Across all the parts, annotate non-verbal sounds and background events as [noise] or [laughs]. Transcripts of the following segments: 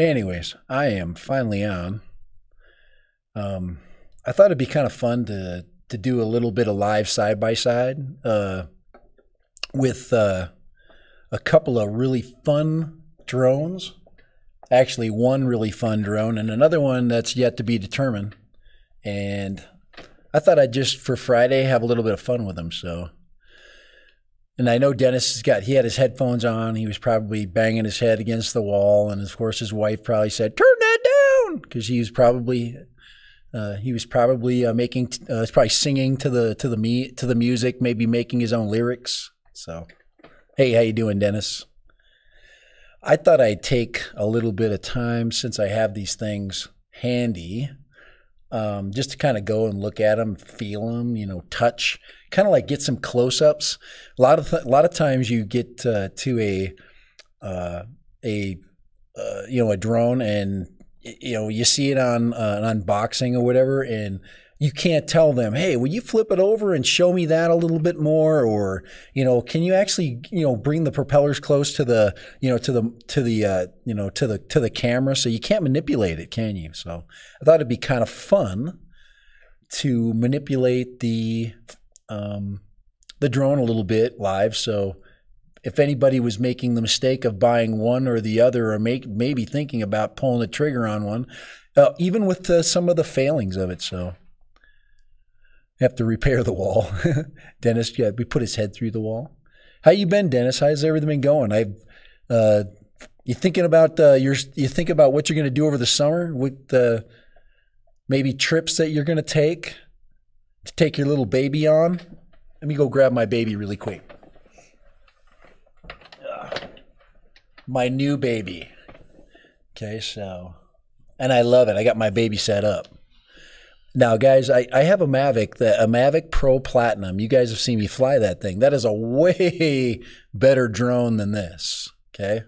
Anyways, I am finally on. Um, I thought it'd be kind of fun to to do a little bit of live side by side uh, with uh, a couple of really fun drones. Actually, one really fun drone and another one that's yet to be determined. And I thought I'd just for Friday have a little bit of fun with them. So, and I know Dennis has got he had his headphones on. He was probably banging his head against the wall, and of course his wife probably said, "Turn that down," because he was probably uh, he was probably uh, making, uh, probably singing to the to the me to the music, maybe making his own lyrics. So, hey, how you doing, Dennis? I thought I'd take a little bit of time since I have these things handy, um, just to kind of go and look at them, feel them, you know, touch, kind of like get some close-ups. A lot of a lot of times you get uh, to a uh, a uh, you know a drone and you know, you see it on uh, an unboxing or whatever, and you can't tell them, hey, will you flip it over and show me that a little bit more, or you know, can you actually, you know, bring the propellers close to the, you know, to the to the, uh, you know, to the to the camera, so you can't manipulate it, can you? So I thought it'd be kind of fun to manipulate the um, the drone a little bit live, so if anybody was making the mistake of buying one or the other, or make, maybe thinking about pulling the trigger on one, uh, even with the, some of the failings of it. So, have to repair the wall. [laughs] Dennis, yeah, we put his head through the wall. How you been, Dennis? How's everything been going? I, uh, you thinking about uh, your, you think about what you're going to do over the summer with the maybe trips that you're going to take to take your little baby on. Let me go grab my baby really quick. my new baby. Okay, so, and I love it. I got my baby set up. Now, guys, I, I have a Mavic, the, a Mavic Pro Platinum. You guys have seen me fly that thing. That is a way better drone than this. Okay.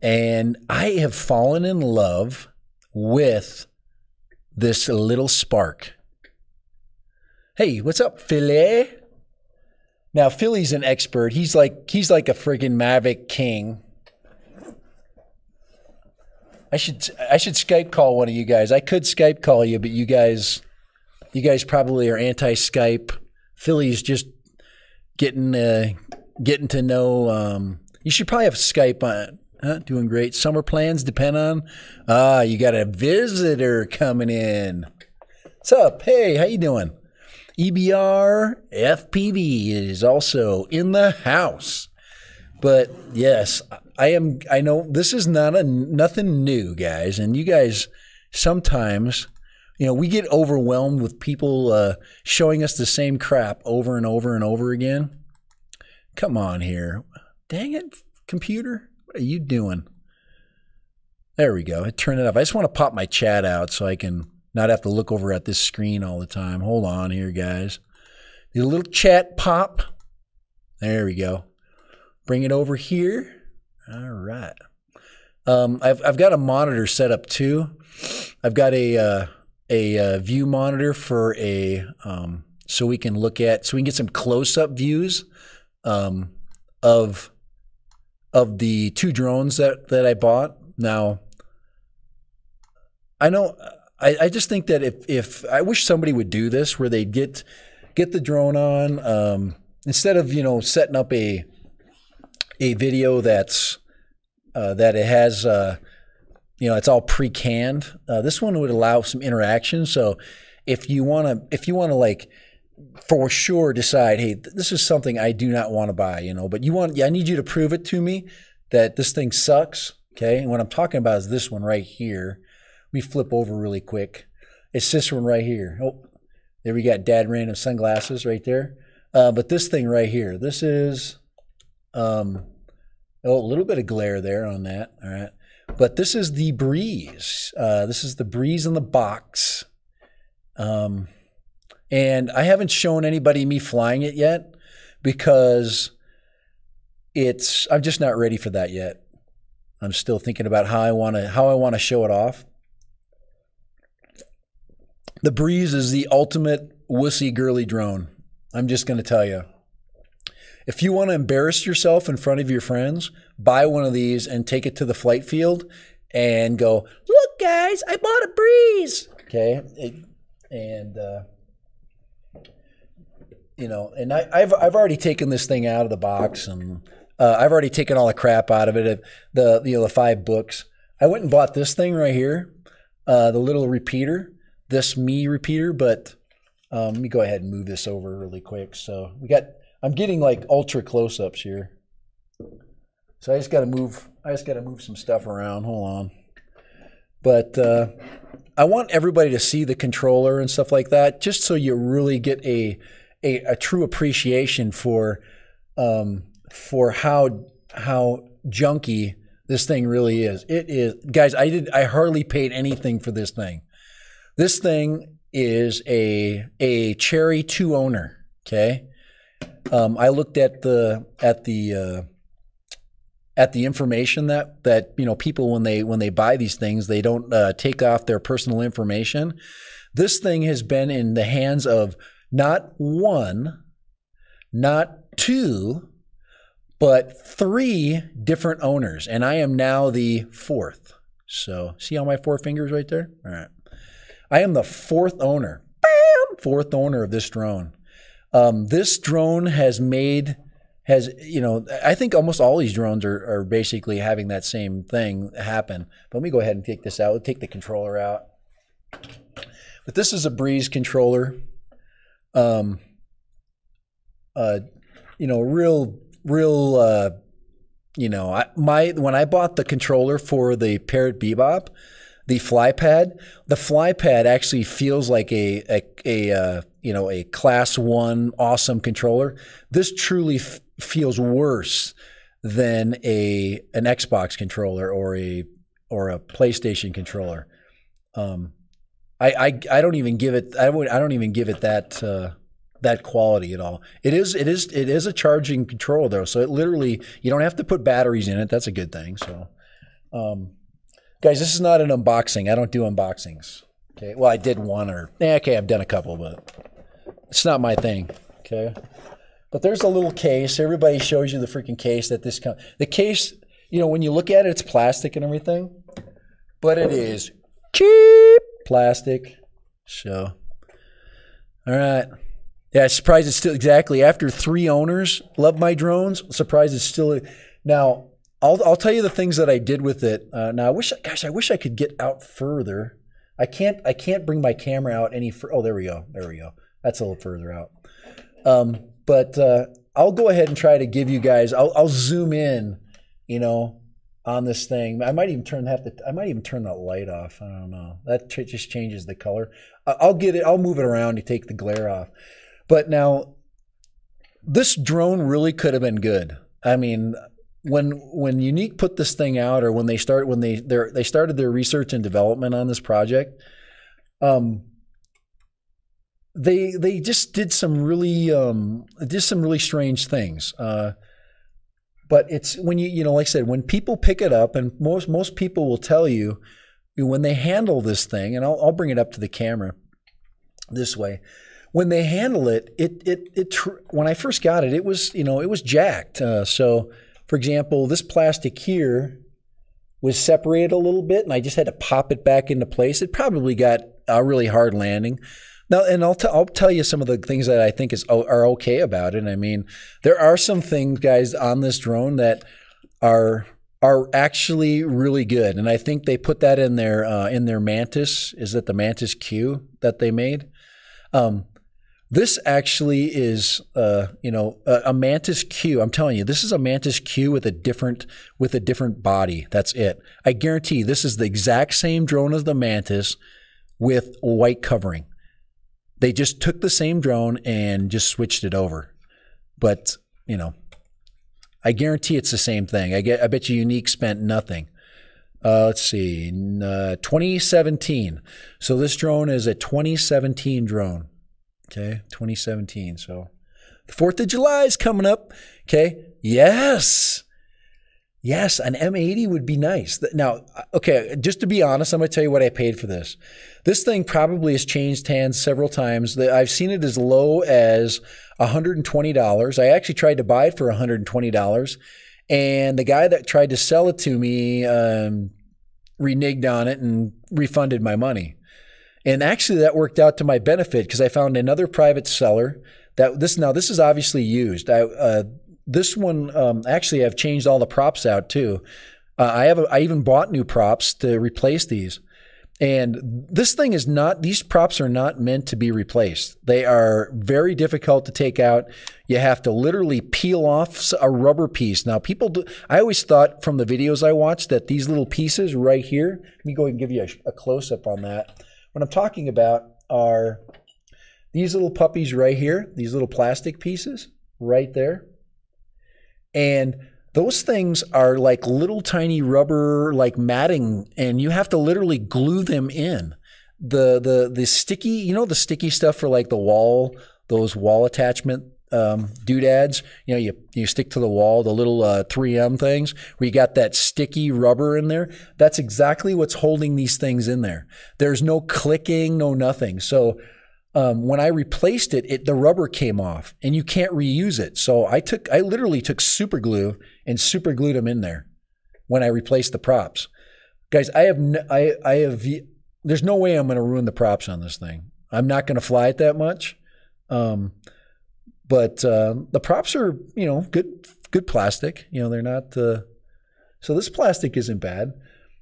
And I have fallen in love with this little spark. Hey, what's up, Philly? Now Philly's an expert. He's like he's like a friggin' Mavic king. I should I should Skype call one of you guys. I could Skype call you, but you guys you guys probably are anti Skype. Philly's just getting uh, getting to know. Um, you should probably have Skype on. Huh? Doing great. Summer plans depend on. Ah, you got a visitor coming in. What's up? Hey, how you doing? EBR FPV is also in the house. But yes, I am. I know this is not a nothing new, guys, and you guys sometimes, you know, we get overwhelmed with people uh, showing us the same crap over and over and over again. Come on here, dang it, computer, what are you doing? There we go. I turn it off. I just want to pop my chat out so I can not have to look over at this screen all the time. Hold on here, guys. Do a little chat pop. There we go. Bring it over here. All right. Um, I've I've got a monitor set up too. I've got a uh, a uh, view monitor for a um, so we can look at so we can get some close up views um, of of the two drones that that I bought. Now, I know I, I just think that if if I wish somebody would do this where they'd get get the drone on um, instead of you know setting up a a video that's uh, that it has uh, you know it's all pre-canned. Uh, this one would allow some interaction. So if you want to if you want to like for sure decide, hey, this is something I do not want to buy, you know, but you want yeah, I need you to prove it to me that this thing sucks. Okay, and what I'm talking about is this one right here. we flip over really quick. It's this one right here. Oh, there we got Dad Random sunglasses right there. Uh, but this thing right here, this is um, oh, a little bit of glare there on that. All right. But this is the breeze. Uh, this is the breeze in the box. Um, and I haven't shown anybody me flying it yet because it's I'm just not ready for that yet. I'm still thinking about how I want to how I want to show it off. The Breeze is the ultimate wussy girly drone. I'm just going to tell you. If you want to embarrass yourself in front of your friends, buy one of these and take it to the flight field and go, "Look, guys, I bought a Breeze." Okay, it, and uh, you know, and I, have I've already taken this thing out of the box, and uh, I've already taken all the crap out of it. The you know the five books. I went and bought this thing right here, uh, the little repeater, this me repeater. But um, let me go ahead and move this over really quick. So we got. I'm getting like ultra close ups here. So I just got to move. I just got to move some stuff around. Hold on. But uh, I want everybody to see the controller and stuff like that, just so you really get a a, a true appreciation for um, for how how junky this thing really is. It is, guys. I did. I hardly paid anything for this thing. This thing is a a Cherry two owner. Okay. Um, I looked at the at the uh, at the information that that you know people when they when they buy these things they don't uh, take off their personal information. This thing has been in the hands of not one, not two, but three different owners, and I am now the fourth. So, see all my four fingers right there? All right. I am the fourth owner. Bam! Fourth owner of this drone. Um, this drone has made has you know I think almost all these drones are, are basically having that same thing happen. But let me go ahead and take this out. We'll take the controller out. But this is a Breeze controller. Um, uh, you know, real real, uh, you know, I, my when I bought the controller for the Parrot Bebop, the FlyPad, the FlyPad actually feels like a a, a uh, you know a class one awesome controller. This truly feels worse than a an Xbox controller or a or a PlayStation controller. Um, I, I I don't even give it I would I don't even give it that uh, that quality at all. It is it is it is a charging control though, so it literally you don't have to put batteries in it. That's a good thing. So, um, guys, this is not an unboxing. I don't do unboxings. Okay, well I did one or eh, okay, I've done a couple, but it's not my thing. Okay, but there's a little case. Everybody shows you the freaking case that this comes. The case, you know, when you look at it, it's plastic and everything, but it is cheap plastic. So, all right. Yeah, surprised it's still exactly after three owners. Love my drones. Surprised it's still. Now, I'll I'll tell you the things that I did with it. Uh, now, I wish, gosh, I wish I could get out further. I can't. I can't bring my camera out any. Fur- oh, there we go. There we go. That's a little further out. Um, but uh, I'll go ahead and try to give you guys. I'll, I'll zoom in. You know, on this thing. I might even turn have. I might even turn that light off. I don't know. That just changes the color. I'll get it. I'll move it around to take the glare off. But now, this drone really could have been good. I mean, when when Yuneec put this thing out, or when they start when they they started their research and development on this project, um, they they just did some really um, did some really strange things. Uh, but it's when you you know like I said when people pick it up and most most people will tell you when they handle this thing and I'll, I'll bring it up to the camera this way when they handle it, it it it when I first got it, it was you know it was jacked. Uh, so, for example, this plastic here was separated a little bit, and I just had to pop it back into place. It probably got a really hard landing. Now, and I'll, t- I'll tell you some of the things that I think is are okay about it. I mean, there are some things, guys, on this drone that are are actually really good, and I think they put that in their uh, in their Mantis. Is that the Mantis Q that they made? Um, this actually is, uh, you know, a, a, Mantis Q. I'm telling you, this is a Mantis Q with a different with a different body. That's it. I guarantee this is the exact same drone as the Mantis with white covering. They just took the same drone and just switched it over. But, you know, I guarantee it's the same thing. I get I bet you Yuneec spent nothing. Uh, let's see, uh, 2017. So this drone is a 2017 drone. Okay, 2017. So the 4th of July is coming up. Okay, yes. Yes, an M80 would be nice. Now, okay, just to be honest, I'm going to tell you what I paid for this. This thing probably has changed hands several times. I've seen it as low as $120. I actually tried to buy it for $120. And the guy that tried to sell it to me um, reneged on it and refunded my money. And actually, that worked out to my benefit because I found another private seller that this now this is obviously used. I, uh, this one um, actually I've changed all the props out too. Uh, I have a, I even bought new props to replace these. And this thing is not, these props are not meant to be replaced. They are very difficult to take out. You have to literally peel off a rubber piece. Now, people do, I always thought from the videos I watched that these little pieces right here, let me go and give you a, a close up on that. What I'm talking about are these little puppies right here, these little plastic pieces right there. And those things are like little tiny rubber like matting and you have to literally glue them in the the the sticky you know the sticky stuff for like the wall those wall attachment um, doodads you know you you stick to the wall the little uh, 3m things where you got that sticky rubber in there that's exactly what's holding these things in there there's no clicking no nothing so um, when I replaced it, it the rubber came off and you can't reuse it. So I took I literally took super glue and super glued them in there when I replaced the props. Guys, I have I I have there's no way I'm going to ruin the props on this thing. I'm not going to fly it that much. Um, but uh, the props are, you know, good good plastic. You know, they're not uh, so this plastic isn't bad.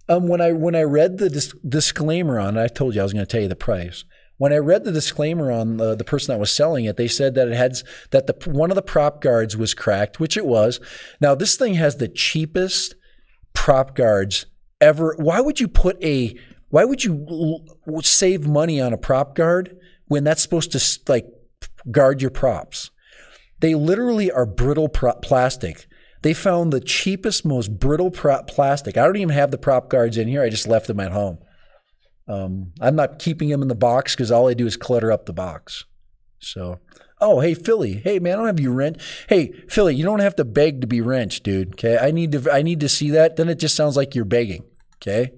Um, when I when I read the dis- disclaimer on it, I told you I was going to tell you the price. When I read the disclaimer on the, the person that was selling it, they said that it had that the one of the prop guards was cracked, which it was. Now this thing has the cheapest prop guards ever. Why would you put a why would you save money on a prop guard when that's supposed to like guard your props? They literally are brittle plastic. They found the cheapest, most brittle plastic. I don't even have the prop guards in here. I just left them at home. Um, I'm not keeping them in the box because all I do is clutter up the box. So, oh, hey, Philly. Hey, man, I don't have you rent. Hey, Philly, you don't have to beg to be wrenched, dude. Okay. I need to, I need to see that. Then it just sounds like you're begging. Okay.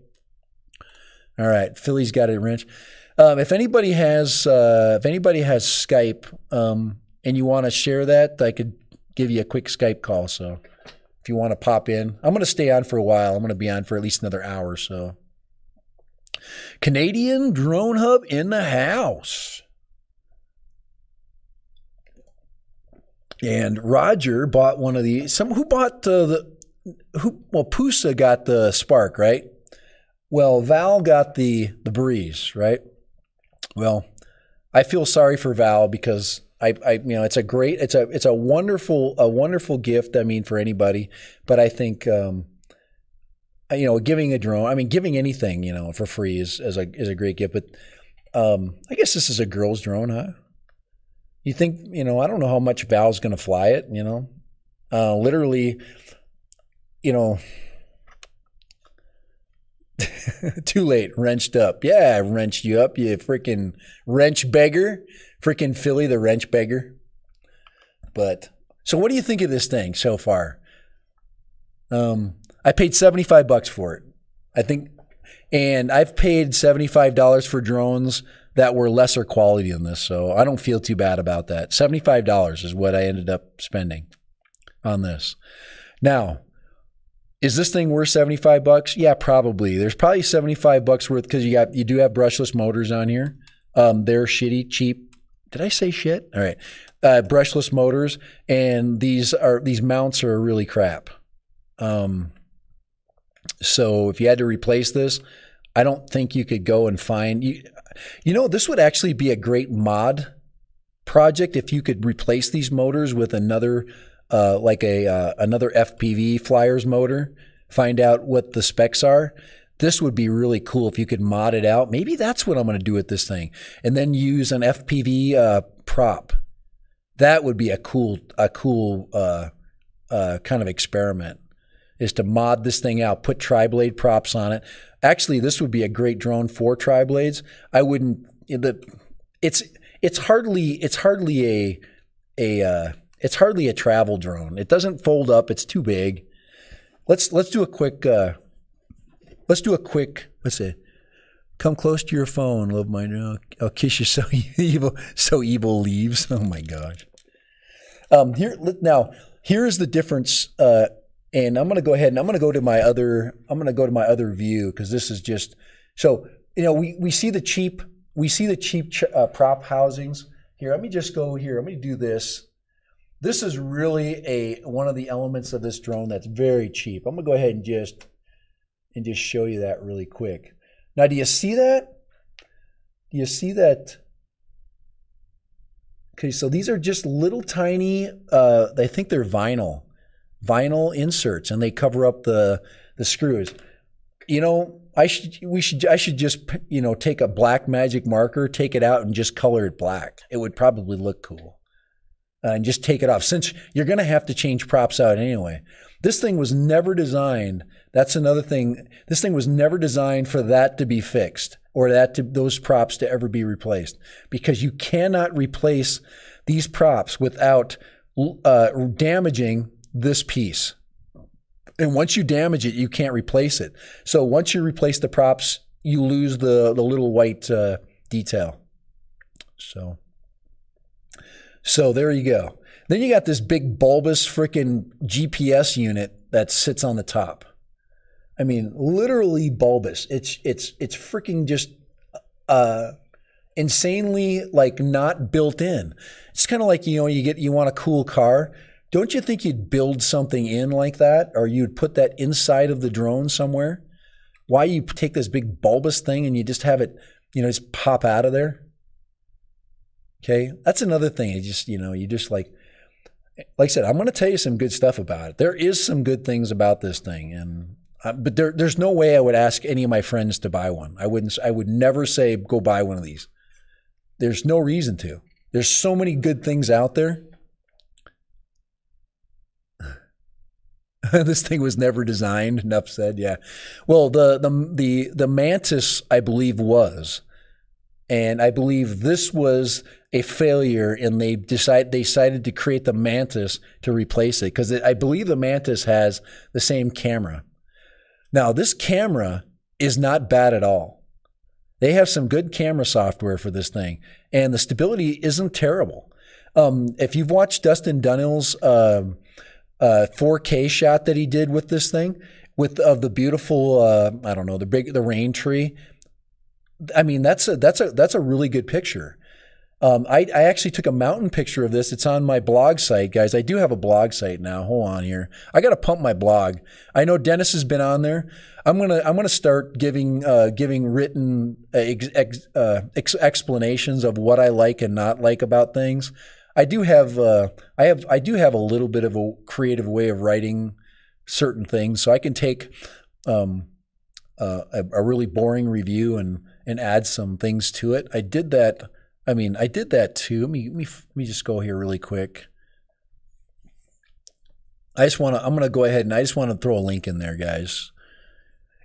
All right. Philly's got a wrench. Um, if anybody has, uh, if anybody has Skype, um, and you want to share that, I could give you a quick Skype call. So if you want to pop in, I'm going to stay on for a while. I'm going to be on for at least another hour. So. Canadian Drone Hub in the house. And Roger bought one of the some who bought the who well Pusa got the Spark right. Well, Val got the the Breeze right. Well, I feel sorry for Val because I, I, you know it's a great it's a it's a wonderful a wonderful gift I mean for anybody but I think um, you know, giving a drone, I mean, giving anything, you know, for free is, is a is a great gift. But um, I guess this is a girl's drone, huh? You think, you know, I don't know how much Val's going to fly it, you know. Uh, literally, you know, [laughs] too late, wrenched up. Yeah, I wrenched you up, you freaking wrench beggar. Freaking Philly, the wrench beggar. But so, what do you think of this thing so far? Um, I paid 75 bucks for it. I think, and I've paid $75 for drones that were lesser quality than this. So I don't feel too bad about that. $75 is what I ended up spending on this. Now, is this thing worth 75 bucks? Yeah, probably. There's probably 75 bucks worth because you got you do have brushless motors on here. Um, they're shitty, cheap. Did I say shit? All right. Uh, brushless motors and these are these mounts are really crap. Um, so if you had to replace this, I don't think you could go and find you. You know, this would actually be a great mod project if you could replace these motors with another, uh, like a uh, another FPV flyers motor. Find out what the specs are. This would be really cool if you could mod it out. Maybe that's what I'm going to do with this thing, and then use an FPV uh, prop. That would be a cool, a cool uh, uh, kind of experiment. Is to mod this thing out, put tri-blade props on it. Actually, this would be a great drone for tri-blades. I wouldn't. The it's it's hardly it's hardly a a uh, it's hardly a travel drone. It doesn't fold up. It's too big. Let's let's do a quick uh, let's do a quick let's say come close to your phone, love my I'll, I'll kiss you so [laughs] evil so evil leaves. [laughs] Oh my gosh. Um, here now here's the difference. Uh, and I'm going to go ahead and I'm going to go to my other I'm going to go to my other view because this is just so you know we we see the cheap we see the cheap uh, prop housings here. Let me just go here. Let me do this. This is really a one of the elements of this drone that's very cheap. I'm gonna go ahead and just and just show you that really quick. Now, do you see that? Do you see that? Okay, so these are just little tiny. Uh, I think they're vinyl, vinyl inserts, and they cover up the the screws. You know, I should we should I should just you know take a black magic marker, take it out, and just color it black. It would probably look cool, uh, and just take it off since you're going to have to change props out anyway. This thing was never designed. That's another thing. This thing was never designed for that to be fixed or that to those props to ever be replaced because you cannot replace these props without uh, damaging this piece. And once you damage it, you can't replace it. So once you replace the props, you lose the the little white uh, detail. So, so there you go. Then you got this big bulbous freaking GPS unit that sits on the top. I mean, literally bulbous. It's it's it's freaking just uh, insanely like not built in. It's kind of like you know you get you want a cool car don't you think you'd build something in like that, or you'd put that inside of the drone somewhere? Why you take this big bulbous thing and you just have it, you know, just pop out of there? Okay, that's another thing. You just, you know, you just like, like I said, I'm going to tell you some good stuff about it. There is some good things about this thing, and uh, but there, there's no way I would ask any of my friends to buy one. I wouldn't. I would never say go buy one of these. There's no reason to. There's so many good things out there [laughs] this thing was never designed. Enough said. Yeah. Well, the the the the mantis, I believe, was, and I believe this was a failure, and they decide they decided to create the mantis to replace it because I believe the mantis has the same camera. Now, this camera is not bad at all. They have some good camera software for this thing, and the stability isn't terrible. Um, if you've watched Dustin Dunnell's uh, uh, 4K shot that he did with this thing, with of the beautiful uh, I don't know the big the rain tree. I mean that's a that's a that's a really good picture. Um, I, I actually took a mountain picture of this. It's on my blog site, guys. I do have a blog site now. Hold on here. I got to pump my blog. I know Dennis has been on there. I'm gonna I'm gonna start giving uh, giving written uh, ex, ex, uh, ex, explanations of what I like and not like about things. I do have uh, I have I do have a little bit of a creative way of writing certain things, so I can take um, uh, a, a, really boring review and and add some things to it. I did that. I mean, I did that too. Let me let me, let me just go here really quick. I just want to. I'm going to go ahead and I just want to throw a link in there, guys.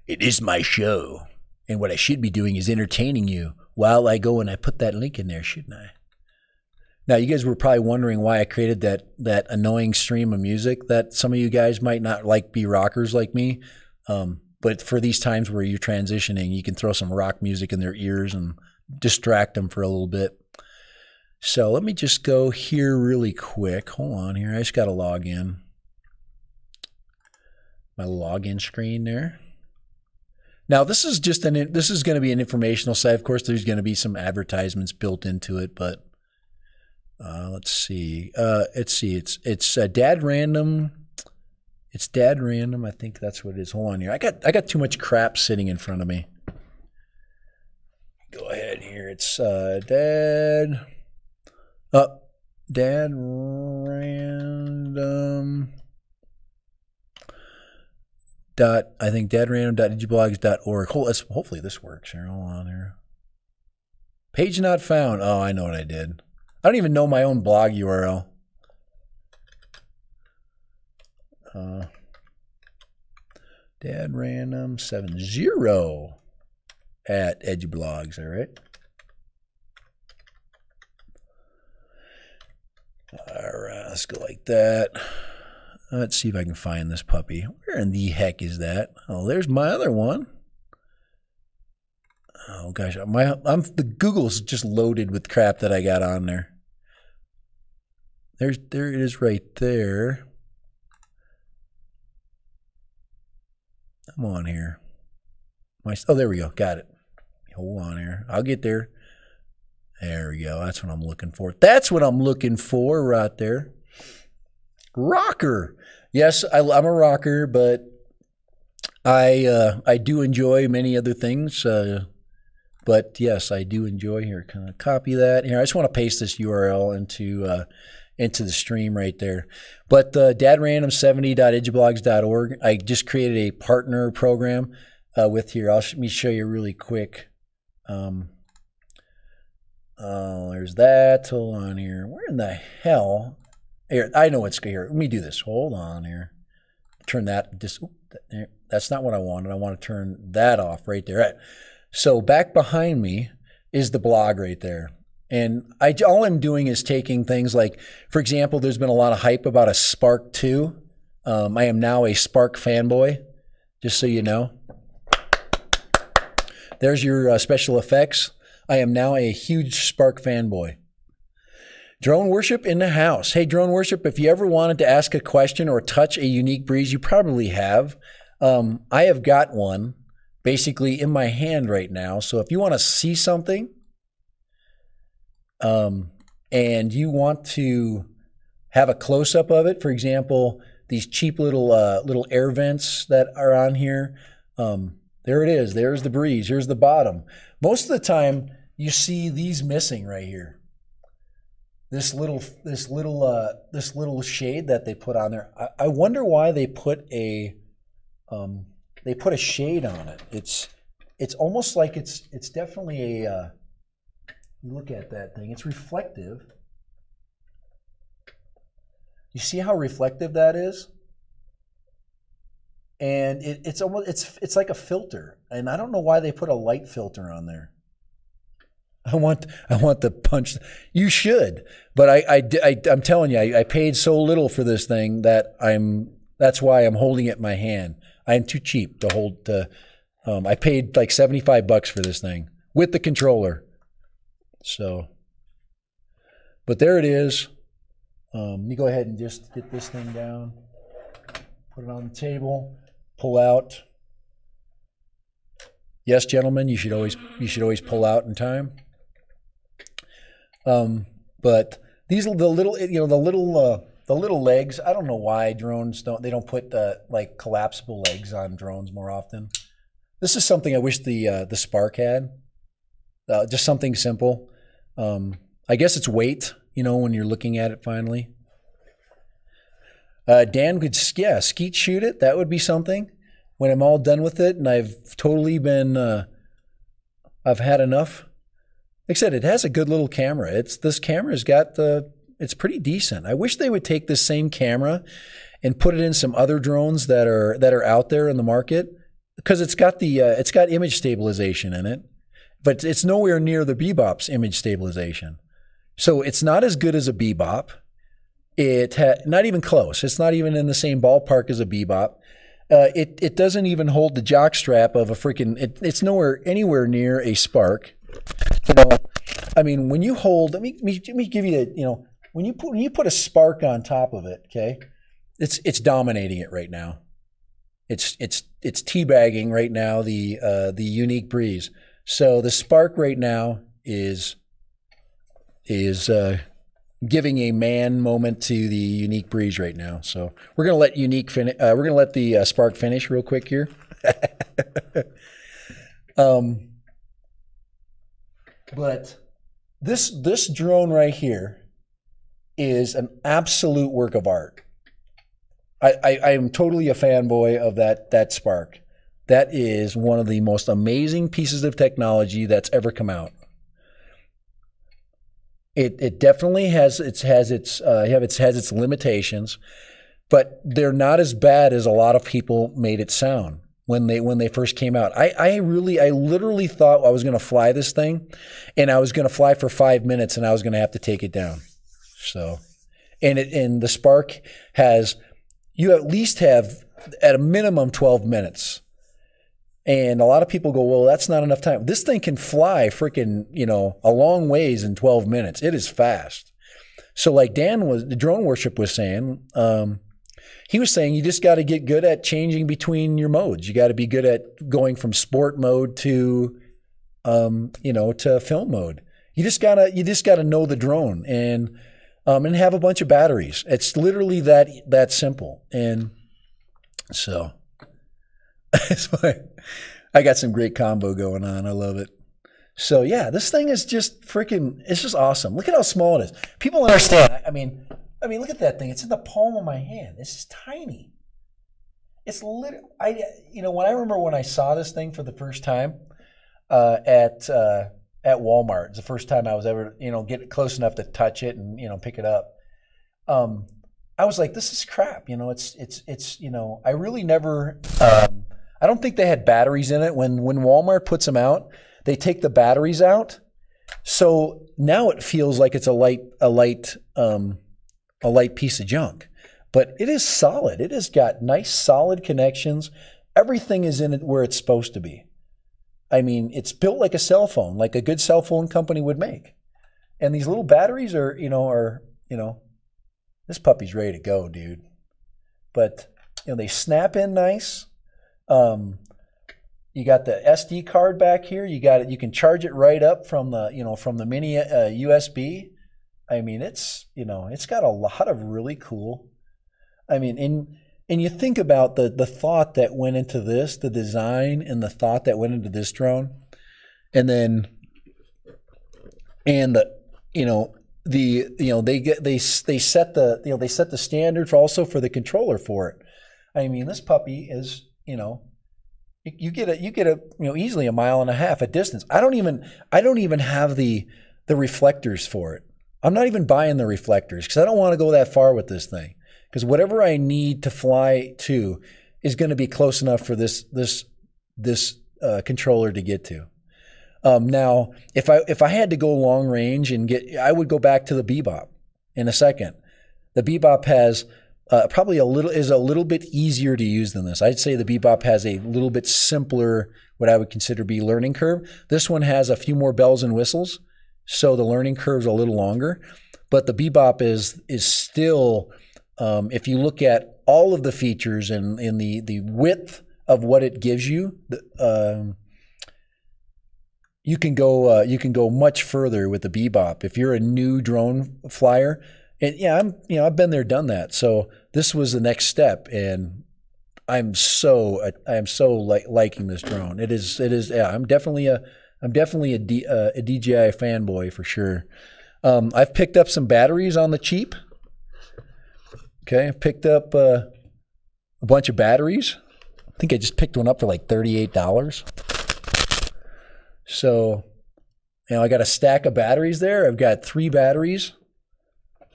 It is my show, and what I should be doing is entertaining you while I go and I put that link in there, shouldn't I? Now, you guys were probably wondering why I created that that annoying stream of music that some of you guys might not like be rockers like me. Um, but for these times where you're transitioning, you can throw some rock music in their ears and distract them for a little bit. So let me just go here really quick. Hold on here. I just got to log in. My login screen there. Now this is just an this is going to be an informational site. Of course, there's going to be some advertisements built into it, but uh, let's see. Uh, let's see. It's it's uh, Dad Random. It's Dad Random. I think that's what it is. Hold on here. I got I got too much crap sitting in front of me. Go ahead It's uh, Dad. Uh, Dad Random. dot I think dadrandom.digiblogs.org. Let's hopefully this works here. Hold on here. Page not found. Oh, I know what I did. I don't even know my own blog URL. Uh, Dad Random 70 at Edublogs, all right? All right, let's go like that. Let's see if I can find this puppy. Where in the heck is that? Oh, there's my other one. Oh gosh, my I'm the Google's just loaded with crap that I got on there. There's there it is right there. I'm on here. My oh there we go. Got it. Hold on here. I'll get there. There we go. That's what I'm looking for. That's what I'm looking for right there. Rocker. Yes, I, am a rocker, but I uh, I do enjoy many other things. Uh, but yes, I do enjoy here. Kind of copy that here. I just want to paste this URL into uh, into the stream right there. But uh, dadrandom70.edublogs.org. I just created a partner program uh, with here. I'll let me show you really quick. Um, oh, there's that. Hold on here. Where in the hell? Here, I know what's here. Let me do this. Hold on here. Turn that. Just that's not what I wanted. I want to turn that off right there. Right. So back behind me is the blog right there. And I, all I'm doing is taking things like, for example, there's been a lot of hype about a Spark 2. Um, I am now a Spark fanboy, just so you know. There's your uh, special effects. I am now a huge Spark fanboy. Drone worship in the house. Hey, drone worship, if you ever wanted to ask a question or touch a Yuneec breeze, you probably have. Um, I have got one basically in my hand right now. So if you want to see something um, and you want to have a close up of it, for example, these cheap little uh, little air vents that are on here. Um, there it is. There's the breeze. Here's the bottom. Most of the time, you see these missing right here. This little this little uh, this little shade that they put on there. I, I wonder why they put a um, they put a shade on it. It's it's almost like it's it's definitely a uh, you look at that thing. It's reflective. You see how reflective that is? And it, it's almost it's it's like a filter. And I don't know why they put a light filter on there. I want I want the punch. You should, but I I, I am telling you, I, I paid so little for this thing that I'm that's why I'm holding it in my hand. I'm too cheap to hold. To, um, I paid like 75 bucks for this thing with the controller. So, but there it is. Um, you go ahead and just get this thing down, put it on the table, pull out. Yes, gentlemen, you should always you should always pull out in time. Um, but these the little you know the little uh, the little legs. I don't know why drones don't they don't put uh, like collapsible legs on drones more often. This is something I wish the uh, the Spark had. Uh, just something simple. Um, I guess it's weight. You know, when you're looking at it finally. Uh, Dan could yeah skeet shoot it. That would be something. When I'm all done with it and I've totally been, uh, I've had enough. Like I said, it has a good little camera. It's this camera's got the it's pretty decent. I wish they would take this same camera and put it in some other drones that are that are out there in the market because it's got the uh, it's got image stabilization in it, but it's nowhere near the Bebop's image stabilization. So it's not as good as a Bebop. It ha- not even close. It's not even in the same ballpark as a Bebop. Uh, it it doesn't even hold the jock strap of a freaking. It, it's nowhere anywhere near a Spark. You know, I mean, when you hold, let me let me give you a you know when you put when you put a spark on top of it, okay, it's it's dominating it right now. It's it's it's teabagging right now the uh, the Yuneec breeze. So the spark right now is is uh, giving a man moment to the Yuneec breeze right now. So we're gonna let Yuneec finish. Uh, we're gonna let the uh, spark finish real quick here. [laughs] um, but this this drone right here is an absolute work of art. I, I, I am totally a fanboy of that that Spark. That is one of the most amazing pieces of technology that's ever come out. It it definitely has its has its uh, have its has its limitations, but they're not as bad as a lot of people made it sound when they when they first came out. I, I really I literally thought I was going to fly this thing, and I was going to fly for five minutes, and I was going to have to take it down. So, and it and the Spark has you at least have at a minimum twelve minutes. And a lot of people go, well, that's not enough time. This thing can fly freaking, you know, a long ways in 12 minutes. It is fast. So, like Dan was, the drone worship was saying, um, he was saying you just got to get good at changing between your modes. You got to be good at going from sport mode to, um, you know, to film mode. You just gotta you just gotta know the drone and um, and have a bunch of batteries. It's literally that that simple. And so [laughs] I got some great combo going on. I love it. So yeah, this thing is just freaking. It's just awesome. Look at how small it is. People understand. I mean, I mean, look at that thing. It's in the palm of my hand. This is tiny. It's lit. I you know when I remember when I saw this thing for the first time uh, at uh, at Walmart. It's the first time I was ever you know get close enough to touch it and you know pick it up. Um, I was like, this is crap. You know, it's it's it's you know I really never. Um, I don't think they had batteries in it when when Walmart puts them out. They take the batteries out, so now it feels like it's a light a light um, a light piece of junk. But it is solid. It has got nice, solid connections. Everything is in it where it's supposed to be. I mean, it's built like a cell phone, like a good cell phone company would make. And these little batteries are, you know, are, you know, this puppy's ready to go, dude. But, you know, they snap in nice. Um, you got the SD card back here. You got it. You can charge it right up from the, you know, from the mini uh, USB. I mean, it's you know, it's got a lot of really cool. I mean, and and you think about the the thought that went into this, the design and the thought that went into this drone, and then and the you know the you know they get they they set the you know they set the standard also for the controller for it. I mean, this puppy is you know you get a you get a you know easily a mile and a half a distance. I don't even I don't even have the the reflectors for it. I'm not even buying the reflectors because I don't want to go that far with this thing. Because whatever I need to fly to is going to be close enough for this this this uh, controller to get to. Um, now, if I if I had to go long range and get, I would go back to the Bebop in a second. The Bebop has uh, probably a little is a little bit easier to use than this. I'd say the Bebop has a little bit simpler, what I would consider be learning curve. This one has a few more bells and whistles so the learning curve's a little longer. But the Bebop is is still, um, if you look at all of the features and in the the width of what it gives you, um, you can go uh, you can go much further with the Bebop. If you're a new drone flyer, and yeah, I'm you know I've been there, done that. So this was the next step, and I'm so I'm so like liking this drone. It is it is yeah. I'm definitely a I'm definitely a, D, uh, a DJI fanboy for sure. Um, I've picked up some batteries on the cheap. Okay, I've picked up uh, a bunch of batteries. I think I just picked one up for like $38. So, you know, I got a stack of batteries there. I've got three batteries.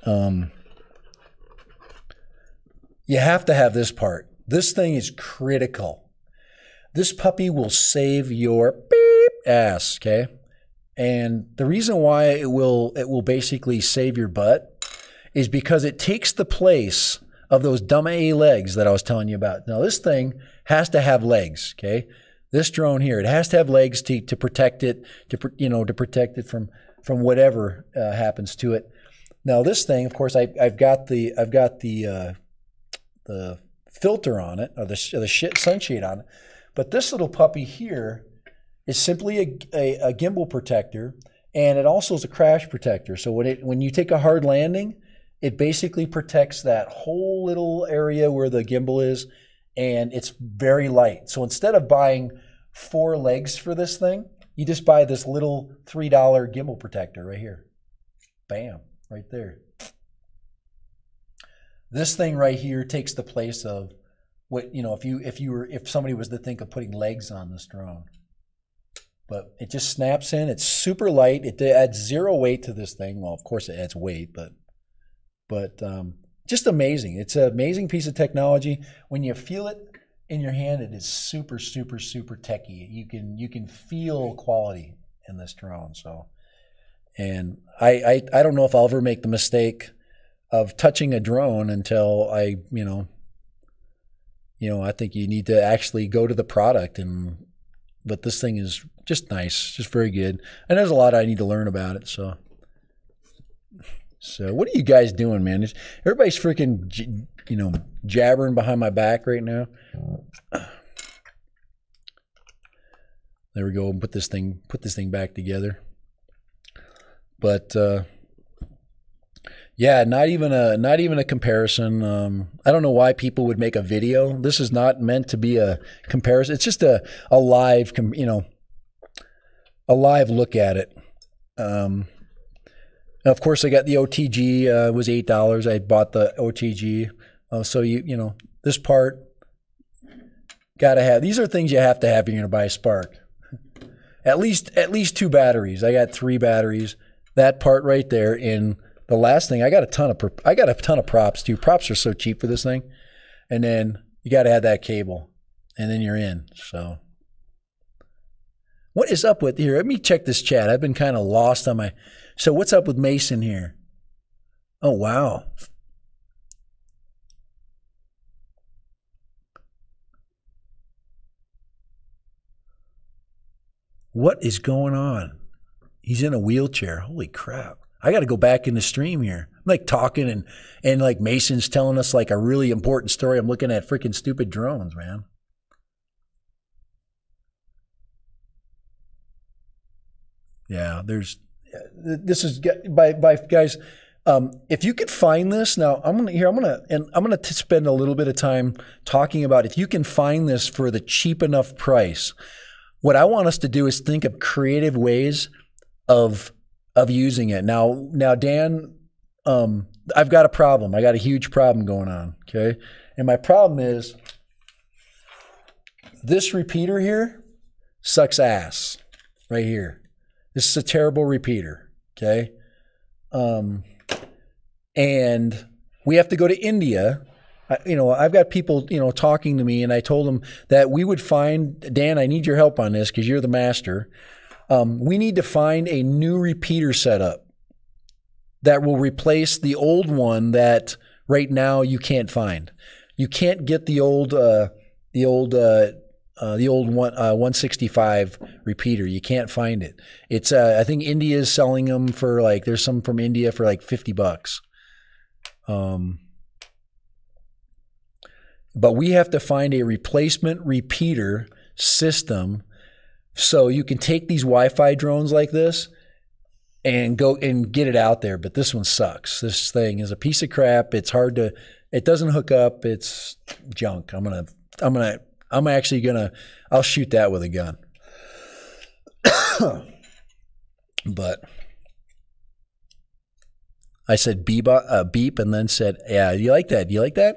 Um, you have to have this part. This thing is critical. This puppy will save your beep ass, okay? And the reason why it will it will basically save your butt is because it takes the place of those dumb A legs that I was telling you about. Now this thing has to have legs, okay? This drone here, it has to have legs to, to protect it, to you know, to protect it from from whatever uh, happens to it. Now this thing, of course, I, have got the I've got the uh, the filter on it or the the shit sunshade on it, but this little puppy here is simply a, a, a, gimbal protector, and it also is a crash protector. So when it when you take a hard landing, it basically protects that whole little area where the gimbal is, and it's very light. So instead of buying four legs for this thing, you just buy this little three dollar gimbal protector right here. Bam, right there. This thing right here takes the place of what you know if you if you were if somebody was to think of putting legs on this drone. But it just snaps in. It's super light. It adds zero weight to this thing. Well, of course it adds weight, but but um, just amazing. It's an amazing piece of technology. When you feel it in your hand, it is super super super techy. You can you can feel quality in this drone. So, and I I, I don't know if I'll ever make the mistake of touching a drone until I you know you know, I think you need to actually go to the product and but this thing is just nice, just very good. And there's a lot I need to learn about it, so so what are you guys doing, man? Everybody's freaking you know, jabbering behind my back right now. There we go. Put this thing put this thing back together. But uh yeah, not even a not even a comparison. Um, I don't know why people would make a video. This is not meant to be a comparison. It's just a a live, you know, a live look at it. Um, of course, I got the OTG. Uh, was eight dollars. I bought the OTG. Uh, so you you know this part got to have. These are things you have to have if you're to buy a Spark. At least at least two batteries. I got three batteries. That part right there in the last thing I got a ton of I got a ton of props too. Props are so cheap for this thing, and then you got to have that cable, and then you're in. So, what is up with here? Let me check this chat. I've been kind of lost on my. So what's up with Mason here? Oh wow. What is going on? He's in a wheelchair. Holy crap. I got to go back in the stream here. I'm like talking and and like Mason's telling us like a really important story. I'm looking at freaking stupid drones, man. Yeah, there's this is by by guys. Um, if you could find this now, I'm gonna here. I'm gonna and I'm gonna spend a little bit of time talking about if you can find this for the cheap enough price. What I want us to do is think of creative ways of of using it. Now, now, Dan, um, I've got a problem. I got a huge problem going on. Okay, and my problem is this repeater here sucks ass. Right here, this is a terrible repeater. Okay, um, and we have to go to India. You know, I've got people, you know, talking to me, and I told them that we would find Dan. I need your help on this because you're the master. Um, we need to find a new repeater setup that will replace the old one that right now you can't find. You can't get the old uh, the old uh, uh, the old one, 165 repeater. You can't find it. It's uh, I think India is selling them for like there's some from India for like 50 bucks. Um, but we have to find a replacement repeater system so you can take these Wi-Fi drones like this and go and get it out there. But this one sucks. This thing is a piece of crap. It's hard to. It doesn't hook up. It's junk. I'm gonna. I'm gonna. I'm actually gonna. I'll shoot that with a gun. [coughs] but I said beep, uh, beep, and then said, "Yeah, you like that? You like that?"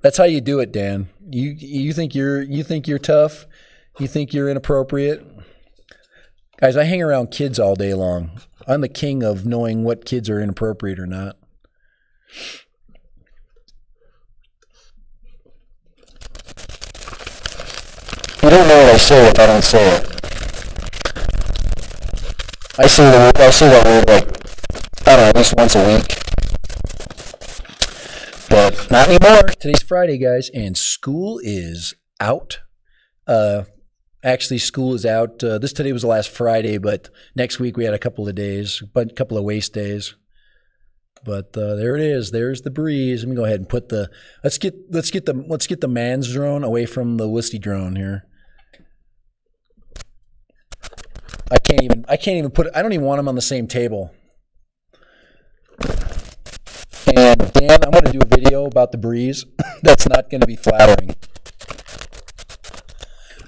That's how you do it, Dan. You you think you're you think you're tough. You think you're inappropriate? Guys, I hang around kids all day long. I'm the king of knowing what kids are inappropriate or not. You don't know what I say if I don't say it. I say the word, I say that word like I don't know, at least once a week. But not anymore. Today's Friday, guys, and school is out. Uh, actually school is out. Uh, this today was the last Friday, but next week we had a couple of days, but a couple of waste days. But uh, there it is. There's the breeze. Let me go ahead and put the let's get let's get the let's get the man's drone away from the Wisty drone here. I can't even I can't even put I don't even want them on the same table. And Dan, I'm going to do a video about the breeze. [laughs] That's not going to be flattering.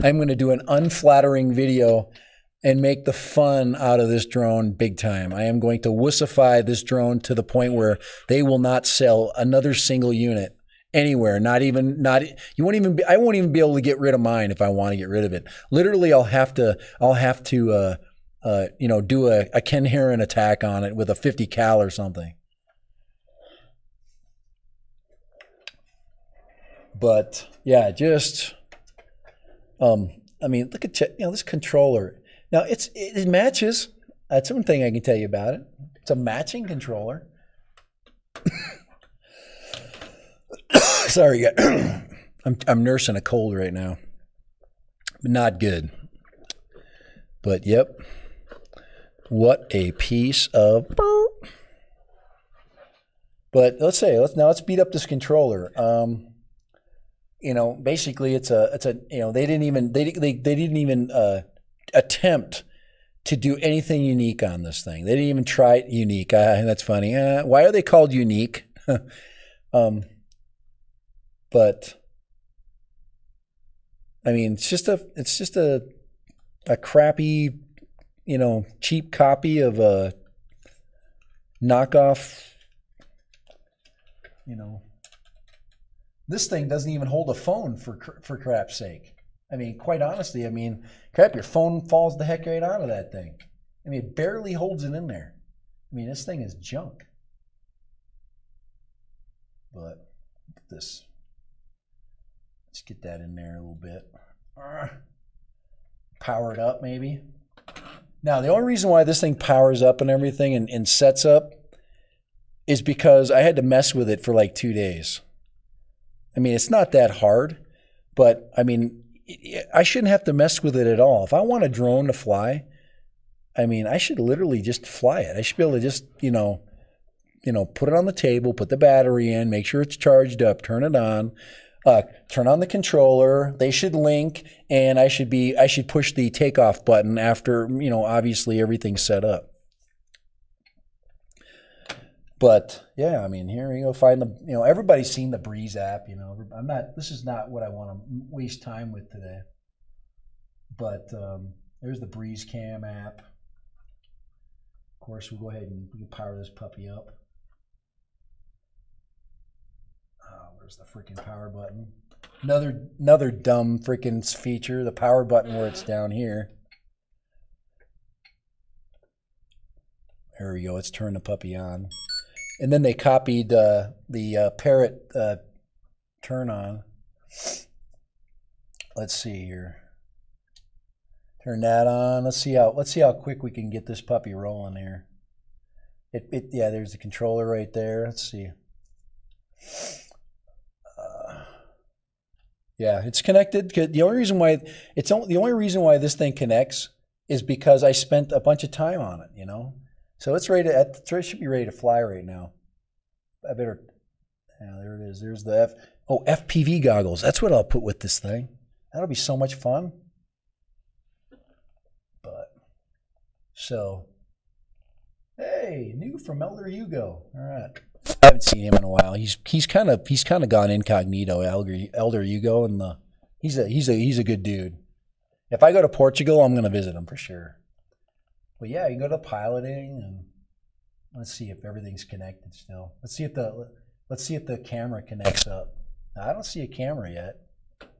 I'm going to do an unflattering video and make the fun out of this drone big time. I am going to wussify this drone to the point where they will not sell another single unit anywhere. Not even not you won't even be. I won't even be able to get rid of mine if I want to get rid of it. Literally, I'll have to. I'll have to. Uh, uh, you know, do a, a Ken Heron attack on it with a 50 cal or something. But yeah, just um, I mean, look at you know this controller. Now it's it matches. That's one thing I can tell you about it. It's a matching controller. [coughs] Sorry, [coughs] I'm I'm nursing a cold right now. Not good. But yep. What a piece of But let's say let's now let's beat up this controller. Um, you know, basically it's a it's a you know they didn't even they they, they didn't even uh, attempt to do anything unique on this thing. They didn't even try it unique. Uh, that's funny. Uh, why are they called Yuneec? [laughs] um, but I mean, it's just a it's just a a crappy, you know, cheap copy of a knockoff, you know, this thing doesn't even hold a phone for for crap's sake. I mean, quite honestly, I mean, crap, your phone falls the heck right out of that thing. I mean, it barely holds it in there. I mean, this thing is junk. But this, let's get that in there a little bit. Power it up, maybe. Now, the only reason why this thing powers up and everything and, and sets up is because I had to mess with it for like two days. I mean, it's not that hard, but I mean, I shouldn't have to mess with it at all. If I want a drone to fly, I mean, I should literally just fly it. I should be able to just, you know, you know, put it on the table, put the battery in, make sure it's charged up, turn it on, uh, turn on the controller. They should link, and I should be, I should push the takeoff button after, you know, obviously everything's set up. But yeah, I mean, here you go. Find the you know everybody's seen the Breeze app. You know, I'm not. This is not what I want to waste time with today. But um, there's the Breeze Cam app. Of course, we'll go ahead and we can power this puppy up. Oh, where's the freaking power button? Another another dumb freaking feature. The power button where it's down here. There we go. Let's turn the puppy on and then they copied uh, the uh, parrot uh, turn on. Let's see here. Turn that on. Let's see how let's see how quick we can get this puppy rolling here. It, it yeah, there's the controller right there. Let's see. Uh, yeah, it's connected. The only reason why it's only, the only reason why this thing connects is because I spent a bunch of time on it. You know, so it's ready to, it should be ready to fly right now. I better, yeah, there it is. There's the F, oh, FPV goggles. That's what I'll put with this thing. That'll be so much fun. But, so, hey, new from Elder Hugo. All right. I haven't seen him in a while. He's he's kind of he's kind of gone incognito, Elder Elder Hugo, and the he's a he's a he's a good dude. If I go to Portugal, I'm going to visit him for sure. But yeah, you go to piloting and let's see if everything's connected still. Let's see if the let's see if the camera connects up. Now, I don't see a camera yet.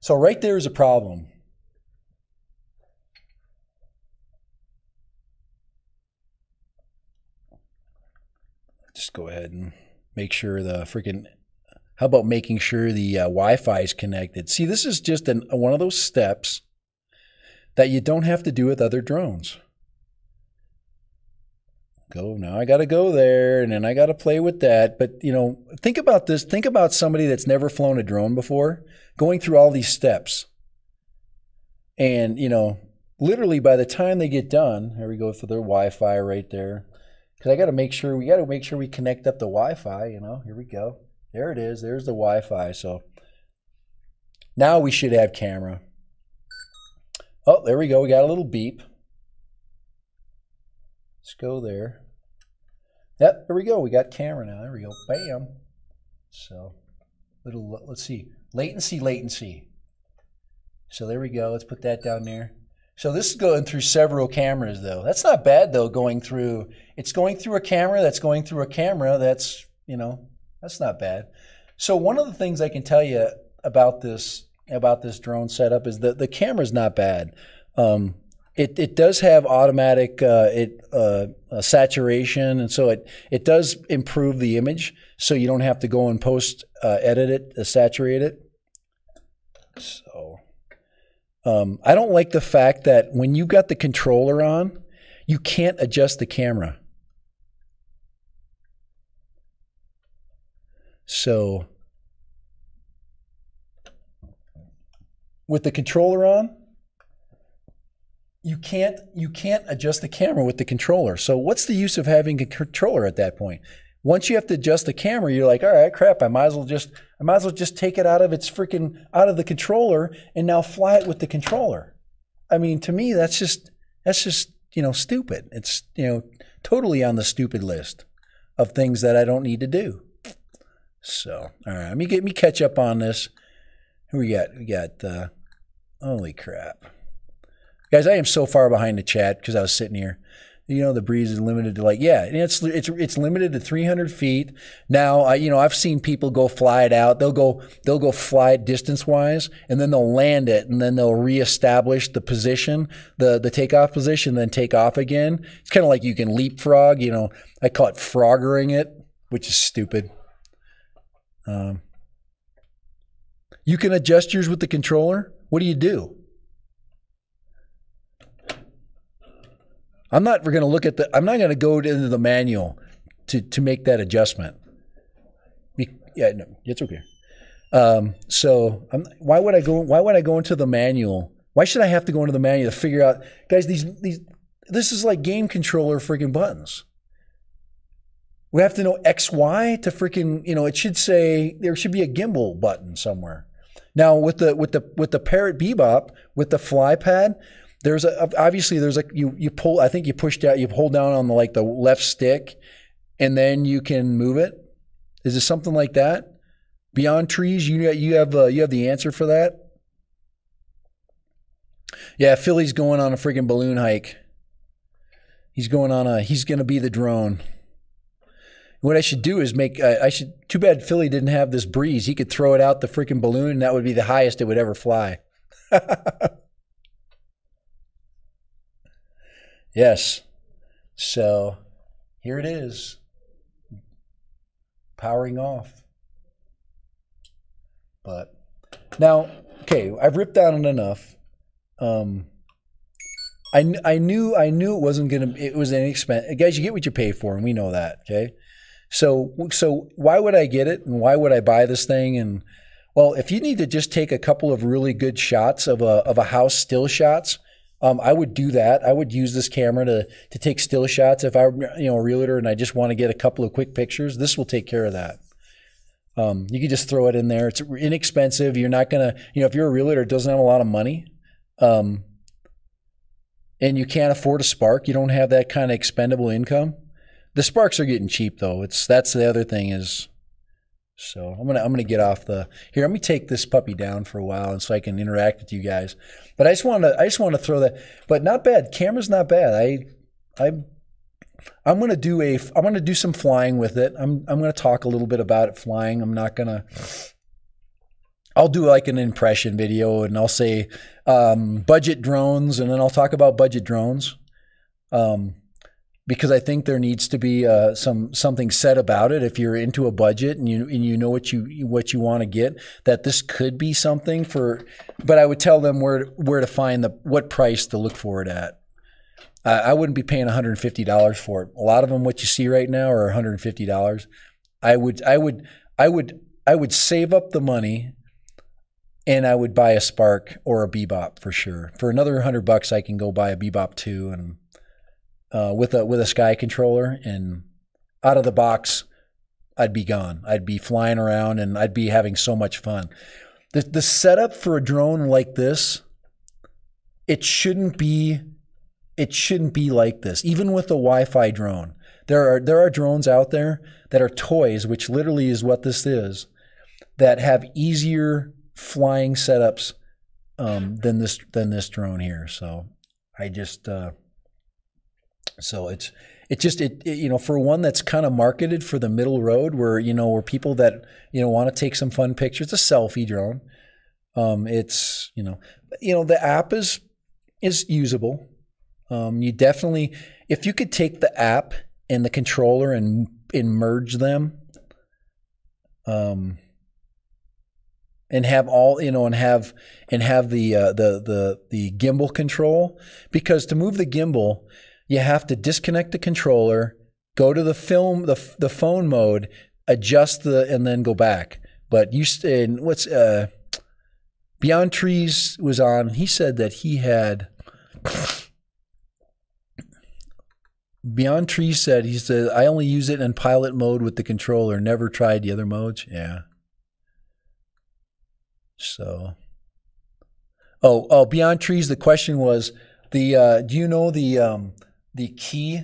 So right there is a problem. Just go ahead and make sure the freaking how about making sure the uh, Wi-Fi is connected? See, this is just an, one of those steps that you don't have to do with other drones. Go now, I got to go there, and then I got to play with that. But you know, think about this. Think about somebody that's never flown a drone before, going through all these steps, and you know, literally by the time they get done, here we go for their Wi-Fi right there. Because I got to make sure we got to make sure we connect up the Wi-Fi. You know, here we go. There it is. There's the Wi-Fi. So now we should have camera. Oh, there we go. We got a little beep. Let's go there. Yep, there we go. We got camera now. There we go. Bam. So, little, let's see. Latency, latency. So there we go. Let's put that down there. So this is going through several cameras though. That's not bad though, going through, it's going through a camera that's going through a camera that's, you know, that's not bad. So one of the things I can tell you about this, about this drone setup is that the camera's not bad. Um, it, it does have automatic uh, it uh, uh, saturation, and so it it does improve the image, so you don't have to go and post uh, edit it, saturate it. So um, I don't like the fact that when you got the controller on, you can't adjust the camera. So with the controller on, you can't you can't adjust the camera with the controller. So what's the use of having a controller at that point? Once you have to adjust the camera, you're like, all right, crap, I might as well just I might as well just take it out of its freaking out of the controller and now fly it with the controller. I mean, to me, that's just that's just you know stupid. It's you know totally on the stupid list of things that I don't need to do. So, all right, let me get me catch up on this. Who we got? We got. Uh, holy crap, guys! I am so far behind the chat because I was sitting here. You know the breeze is limited to like yeah it's it's it's limited to 300 feet. Now I, you know i've seen people go fly it out. They'll go they'll go fly it distance wise and then they'll land it and then they'll reestablish the position the the takeoff position then take off again. It's kind of like you can leapfrog you know. I call it froggering it which is stupid. Um, you can adjust yours with the controller what do you do I'm not going to look at the. I'm not going to go into the manual to to make that adjustment. Yeah, no, it's okay. Um, so I'm, why would I go? Why would I go into the manual? Why should I have to go into the manual to figure out, guys? These these this is like game controller freaking buttons. We have to know X Y to freaking you know. It should say there should be a gimbal button somewhere. Now with the with the with the Parrot Bebop with the fly pad, there's a obviously there's a you you pull I think you push down you hold down on the like the left stick and then you can move it. Is it something like that? Beyond trees, you you have uh, you have the answer for that. Yeah, Philly's going on a freaking balloon hike. He's going on a he's going to be the drone. What I should do is make uh, I should too bad Philly didn't have this breeze. He could throw it out the freaking balloon and that would be the highest it would ever fly. [laughs] Yes. So here it is. Powering off. But now, okay, I've ripped on it enough. Um, I, I knew I knew it wasn't gonna it was an expense. Guys, you get what you pay for, and we know that. Okay, so so why would I get it, and why would I buy this thing? And well, if you need to just take a couple of really good shots of a of a house still shots, um, I would do that. I would use this camera to to take still shots if I'm you know a realtor and I just want to get a couple of quick pictures. This will take care of that. Um, you can just throw it in there. It's inexpensive. You're not gonna you know if you're a realtor doesn't have a lot of money, um, and you can't afford a spark. You don't have that kind of expendable income. The sparks are getting cheap though. It's that's the other thing is so I'm gonna I'm gonna get off the here. Let me take this puppy down for a while, and so I can interact with you guys. But I just want to I just want to throw that. But not bad. Camera's not bad. I I I'm gonna do a I'm gonna do some flying with it. I'm I'm gonna talk a little bit about it flying. I'm not gonna. I'll do like an impression video, and I'll say um, budget drones, and then I'll talk about budget drones. Um, because I think there needs to be uh, some something said about it. If you're into a budget and you and you know what you what you want to get, that this could be something for. But I would tell them where where to find the what price to look for it at. I wouldn't be paying 150 dollars for it. A lot of them, what you see right now, are 150 dollars. I would I would I would I would save up the money and I would buy a Spark or a Bebop for sure. For another hundred bucks, I can go buy a Bebop two and uh, with a with a sky controller and out of the box I'd be gone. I'd be flying around and I'd be having so much fun. The the setup for a drone like this it shouldn't be it shouldn't be like this. Even with a Wi-Fi drone. There are there are drones out there that are toys, which literally is what this is, that have easier flying setups um, than this than this drone here. So I just uh, so it's it just it, it, you know for one that's kind of marketed for the middle road where you know where people that you know want to take some fun pictures, a selfie drone. Um, it's you know you know the app is is usable. Um, you definitely if you could take the app and the controller and and merge them. Um, and have all you know and have and have the uh, the the the gimbal control because to move the gimbal you have to disconnect the controller go to the film the the phone mode adjust the and then go back but you and what's uh beyond trees was on he said that he had beyond trees said he said i only use it in pilot mode with the controller never tried the other modes yeah so, oh, oh, beyond trees. The question was the. Uh, do you know the um, the key,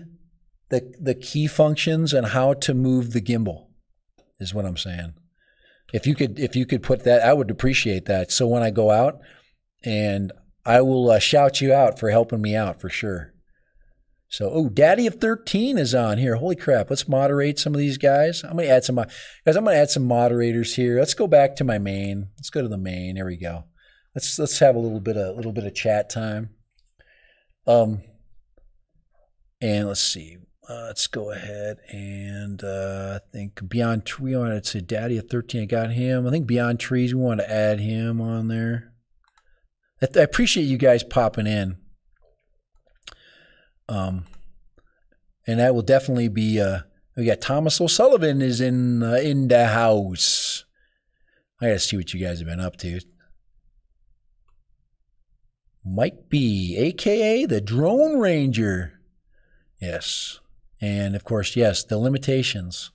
the the key functions and how to move the gimbal? Is what I'm saying. If you could, if you could put that, I would appreciate that. So when I go out, and I will uh, shout you out for helping me out for sure. So, oh, Daddy of 13 is on here. Holy crap. Let's moderate some of these guys. I'm going to add some, guys, I'm going to add some moderators here. Let's go back to my main. Let's go to the main. There we go. Let's, let's have a little bit of, a little bit of chat time. Um, and let's see. Uh, let's go ahead and uh, I think Beyond Tree, we wanted to say Daddy of 13. I got him. I think Beyond Trees, we want to add him on there. I, I appreciate you guys popping in. Um, and that will definitely be. Uh, we got Thomas O'Sullivan is in uh, in the house. I got to see what you guys have been up to. Mike B, aka the Drone Ranger. Yes, and of course, yes, the limitations.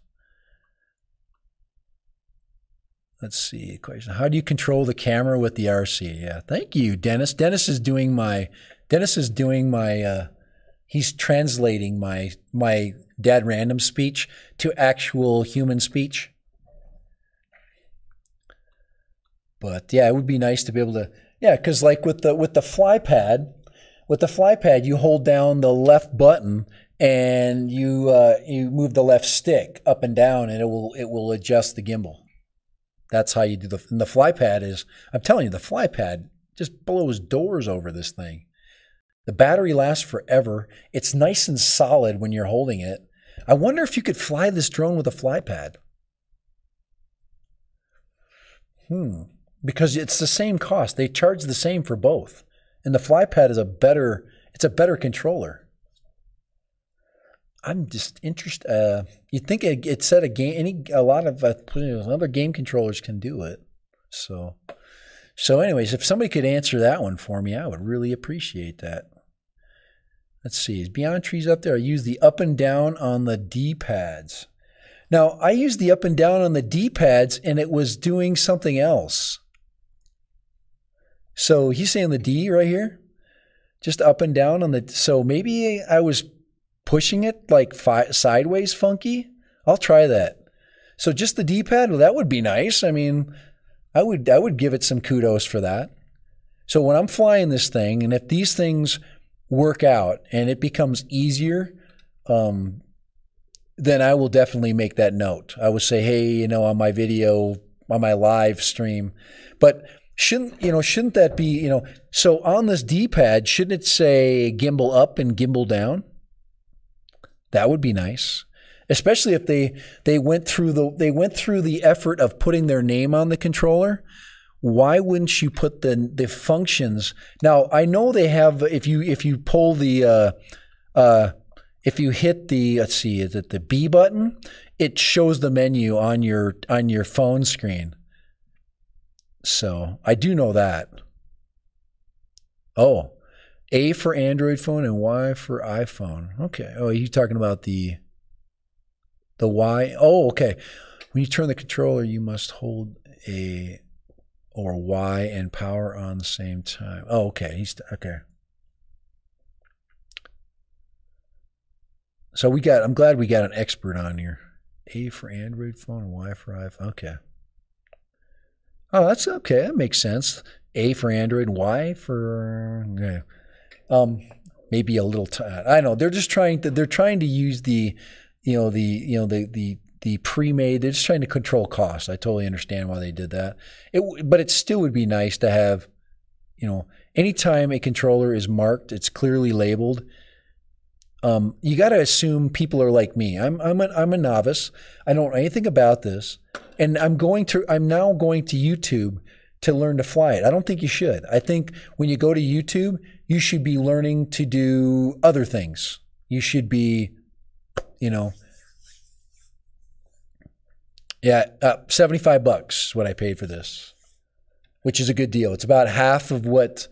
Let's see. Question: How do you control the camera with the RC? Yeah, thank you, Dennis. Dennis is doing my. Dennis is doing my. Uh, he's translating my my dad random speech to actual human speech. But yeah, it would be nice to be able to yeah, because like with the with the fly pad, with the fly pad, you hold down the left button and you uh, you move the left stick up and down, and it will it will adjust the gimbal. That's how you do the and the fly pad is. I'm telling you, the fly pad just blows doors over this thing. The battery lasts forever. It's nice and solid when you're holding it. I wonder if you could fly this drone with a fly pad. Hmm. Because it's the same cost. They charge the same for both. And the fly pad is a better it's a better controller. I'm just interested. Uh, you think it, it said a game? Any a lot of uh, other game controllers can do it. So, so anyways, if somebody could answer that one for me, I would really appreciate that. Let's see, is Beyond Trees up there? I use the up and down on the D pads. Now, I used the up and down on the D pads and it was doing something else. So he's saying the D right here, just up and down on the. So maybe I was pushing it like fi- sideways funky. I'll try that. So just the D pad, well, that would be nice. I mean, I would I would give it some kudos for that. So when I'm flying this thing, and if these things work out and it becomes easier, um, then I will definitely make that note. I will say, hey, you know, on my video, on my live stream, but shouldn't you know shouldn't that be you know so on this d-pad shouldn't it say gimbal up and gimbal down? That would be nice especially if they they went through the they went through the effort of putting their name on the controller. Why wouldn't you put the the functions? Now i know they have if you if you pull the uh, uh, if you hit the let's see is it the b button? It shows the menu on your on your phone screen so i do know that oh a for android phone and y for iphone okay oh you talking about the the y oh okay when you turn the controller you must hold a or Y and power on the same time. Oh, okay. He's okay. So we got. I'm glad we got an expert on here. A for Android phone, Y for iPhone. Okay. Oh, that's okay. That makes sense. A for Android, Y for yeah. um, maybe a little. T- I don't know. They're just trying to. They're trying to use the, you know, the you know the the the pre-made. They're just trying to control costs. I totally understand why they did that. It, but it still would be nice to have, you know, anytime a controller is marked, it's clearly labeled. Um, you got to assume people are like me. I'm I'm a, I'm a novice. I don't know anything about this, and I'm going to I'm now going to YouTube to learn to fly it. I don't think you should. I think when you go to YouTube, you should be learning to do other things. You should be, you know, yeah, uh, 75 bucks is what I paid for this, which is a good deal. It's about half of what,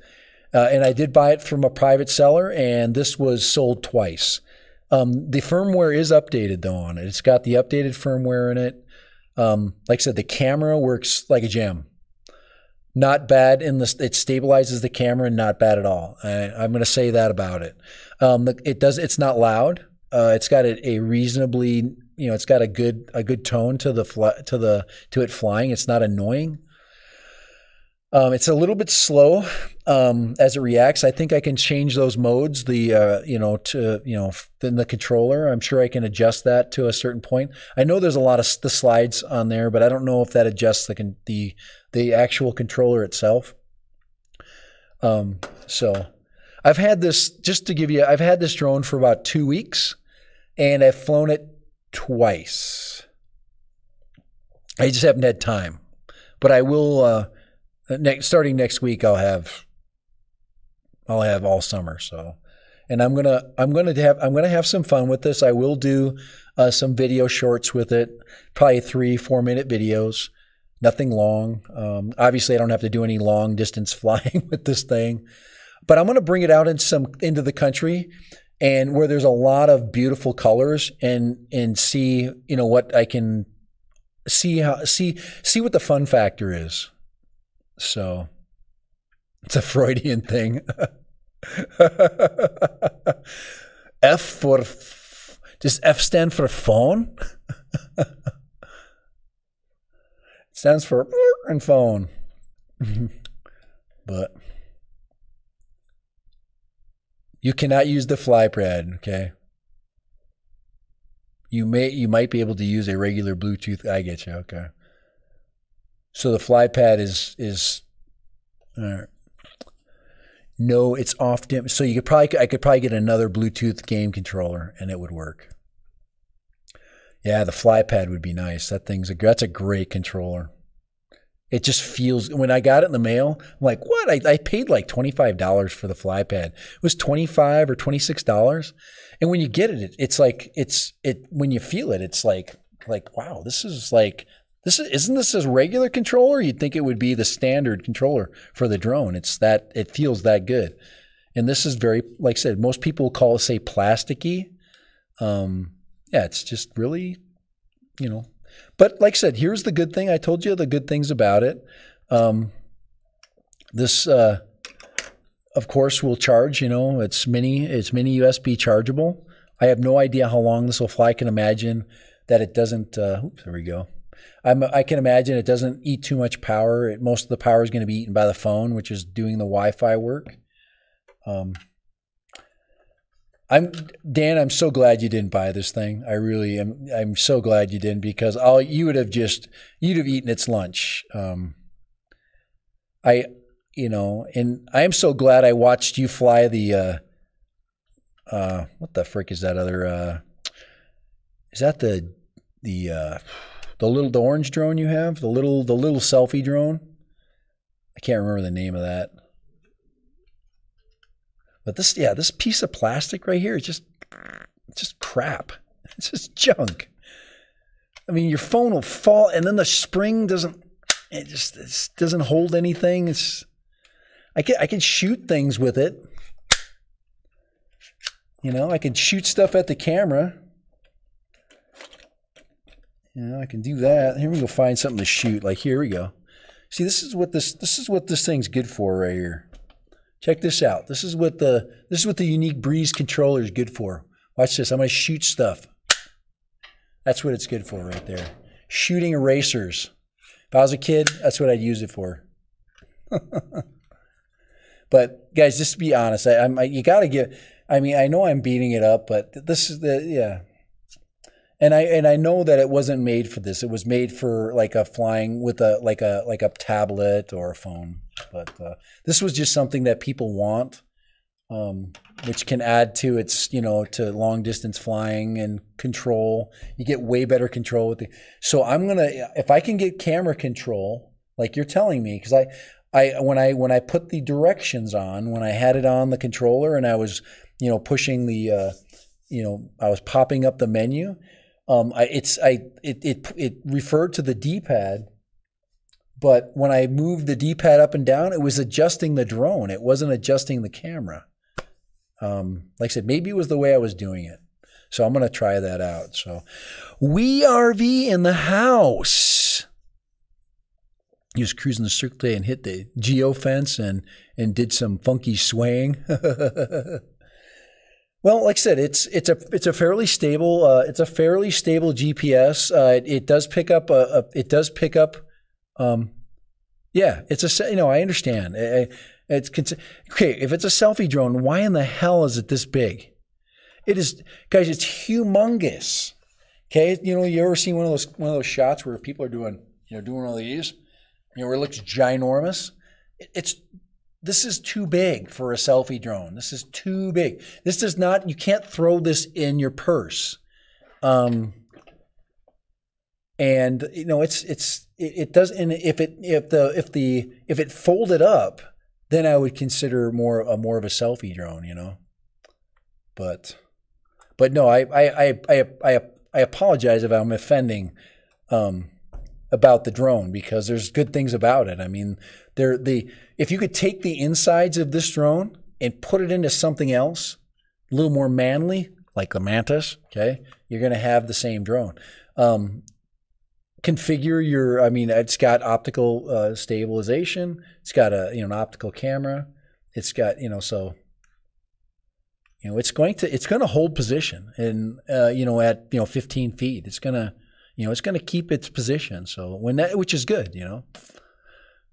uh, and I did buy it from a private seller, and this was sold twice. Um, the firmware is updated though on it. It's got the updated firmware in it. Um, like I said, the camera works like a gem. Not bad in the it stabilizes the camera and not bad at all. I, am going to say that about it. Um, it does. It's not loud. Uh, it's got a, a, reasonably, you know, it's got a good a good tone to the to the to it flying. It's not annoying. Um, it's a little bit slow um, as it reacts. I think I can change those modes. The uh, you know to you know in the controller. I'm sure I can adjust that to a certain point. I know there's a lot of the slides on there, but I don't know if that adjusts the the the actual controller itself. Um, so I've had this just to give you. I've had this drone for about two weeks, and I've flown it twice. I just haven't had time, but I will. Uh, next starting next week I'll have I'll have all summer so. And I'm gonna I'm gonna have I'm gonna have some fun with this. I will do uh, some video shorts with it probably three four minute videos. Nothing long. Um, obviously I don't have to do any long distance [laughs] flying with this thing. But I'm gonna bring it out into some into the country and where there's a lot of beautiful colors and and see you know what I can see how see see what the fun factor is so it's a [laughs] Freudian thing. F for does F stand for phone? [laughs] stands for [laughs] and phone. but you cannot use the fly pad, okay? You may you might be able to use a regular Bluetooth. I get you, okay. So the fly pad is is uh, no, it's off dim. So you could probably I could probably get another Bluetooth game controller and it would work. Yeah, the fly pad would be nice. That thing's a that's a great controller. It just feels when I got it in the mail, I'm like, what? I, I paid like $25 for the fly pad. It was 25 or $26. And when you get it, it's like it's it when you feel it, it's like like, wow, this is like this is, isn't this a regular controller? You'd think it would be the standard controller for the drone. It's that it feels that good, and this is very like I said. Most people call it say plasticky. Um, yeah, it's just really, you know. But like I said, here's the good thing. I told you the good things about it. Um, this, uh, of course, will charge. You know, it's mini. It's mini USB chargeable. I have no idea how long this will fly. I can imagine that it doesn't. Uh, oops, there we go. I'm, i can imagine it doesn't eat too much power. It, most of the power is going to be eaten by the phone, which is doing the Wi-Fi work. Um, I'm Dan. I'm so glad you didn't buy this thing. I really am. I'm so glad you didn't because you would have just you'd have eaten its lunch. Um, I, you know, and I am so glad I watched you fly the. Uh, uh, what the frick is that other? Uh, is that the the? The little the orange drone you have, the little the little selfie drone. I can't remember the name of that. But this yeah, this piece of plastic right here is just just crap. [laughs] It's just junk. I mean, your phone will fall and then the spring doesn't it just it doesn't hold anything. It's I can I can shoot things with it. You know, I can shoot stuff at the camera. You know, I can do that. Here we go find something to shoot. Like here we go. See, this is what this this is what this thing's good for right here. Check this out. This is what the this is what the Yuneec breeze controller is good for. Watch this. I'm gonna shoot stuff. That's what it's good for right there. Shooting erasers. If I was a kid, that's what I'd use it for. [laughs] but guys, just to be honest, I, I'm, you got to get. I mean, I know I'm beating it up, but this is the yeah. And I and I know that it wasn't made for this. It was made for like a flying with a like a like a tablet or a phone. But uh, this was just something that people want um, which can add to its, you know, to long distance flying and control. You get way better control with the. So I'm gonna, if I can get camera control, like you're telling me, because I, I when I when I put the directions on, when I had it on the controller and I was, you know, pushing the, uh, you know, I was popping up the menu. Um, I, it's I it it it referred to the D-pad but when I moved the D-pad up and down, it was adjusting the drone. It wasn't adjusting the camera. Um, like I said, maybe it was the way I was doing it. So I'm going to try that out. So, we RV in the house. He was cruising the circle and hit the geo fence and and did some funky swaying. [laughs] well, like I said, it's it's a it's a fairly stable uh, it's a fairly stable GPS. Uh, it, it, does pick up a, a, it does pick up. Um, yeah, it's a you know I understand. I, it's okay. If it's a selfie drone, why in the hell is it this big? It is, guys. It's humongous. Okay, you know, you ever seen one of those one of those shots where people are doing, you know, doing all these, you know, where it looks ginormous. It's this is too big for a selfie drone. This is too big. This does not. You can't throw this in your purse. Um, and you know, it's it's it, it does. And if it if the if the if it folded up then I would consider more a more of a selfie drone, you know. But but no, I I I I, I, I apologize if I'm offending um, about the drone because there's good things about it. I mean, there the if you could take the insides of this drone and put it into something else, a little more manly, like the Mantis, okay, you're going to have the same drone. Um, configure your i mean it's got optical uh, stabilization it's got a you know an optical camera it's got you know so you know it's going to it's going to hold position and uh, you know at you know 15 feet it's going to you know it's going to keep its position so when that which is good you know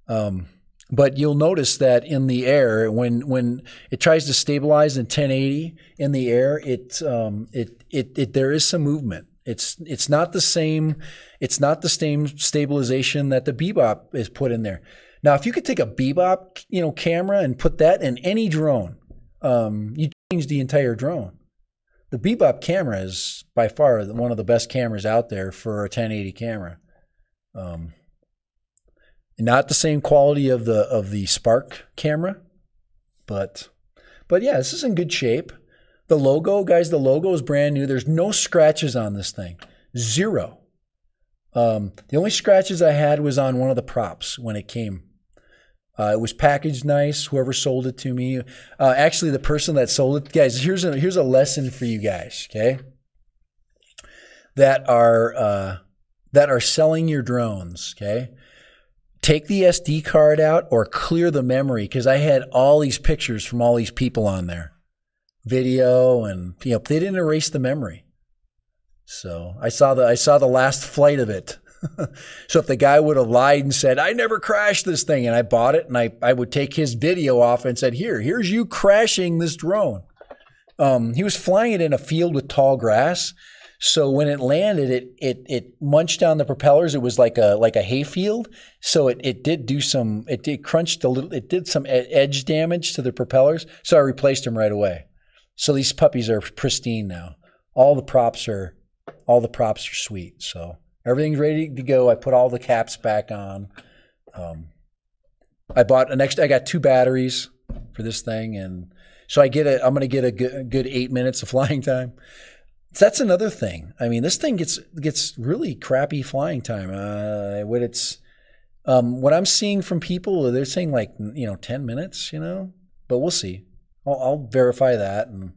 um but you'll notice that in the air when when it tries to stabilize in 1080 in the air it um it it, it there is some movement it's it's not the same it's not the same stabilization that the Bebop is put in there. Now, if you could take a Bebop, you know, camera and put that in any drone, um, you change the entire drone. The Bebop camera is by far one of the best cameras out there for a 1080 camera. Um, not the same quality of the of the Spark camera, but but yeah, this is in good shape. The logo, guys, the logo is brand new. There's no scratches on this thing. Zero. Um, the only scratches I had was on one of the props when it came. Uh, it was packaged nice. Whoever sold it to me, uh, actually, the person that sold it, guys. Here's a here's a lesson for you guys, okay? That are uh, that are selling your drones, okay? Take the SD card out or clear the memory because I had all these pictures from all these people on there video and you know they didn't erase the memory. So I saw the I saw the last flight of it. [laughs] so if the guy would have lied and said, I never crashed this thing and I bought it and I, I would take his video off and said, Here, here's you crashing this drone. Um, he was flying it in a field with tall grass. So when it landed, it it it munched down the propellers. It was like a like a hayfield. So it, it did do some it did crunched a little it did some edge damage to the propellers. So I replaced them right away. So these puppies are pristine now. All the props are all the props are sweet. So everything's ready to go. I put all the caps back on. Um, I bought an extra. I got two batteries for this thing, and so I get a. I'm going to get a good, a good eight minutes of [laughs] flying time. That's another thing. I mean, this thing gets gets really crappy flying time. Uh, what it's um, what I'm seeing from people, they're saying like you know ten minutes. You know, but we'll see. I'll, I'll verify that, and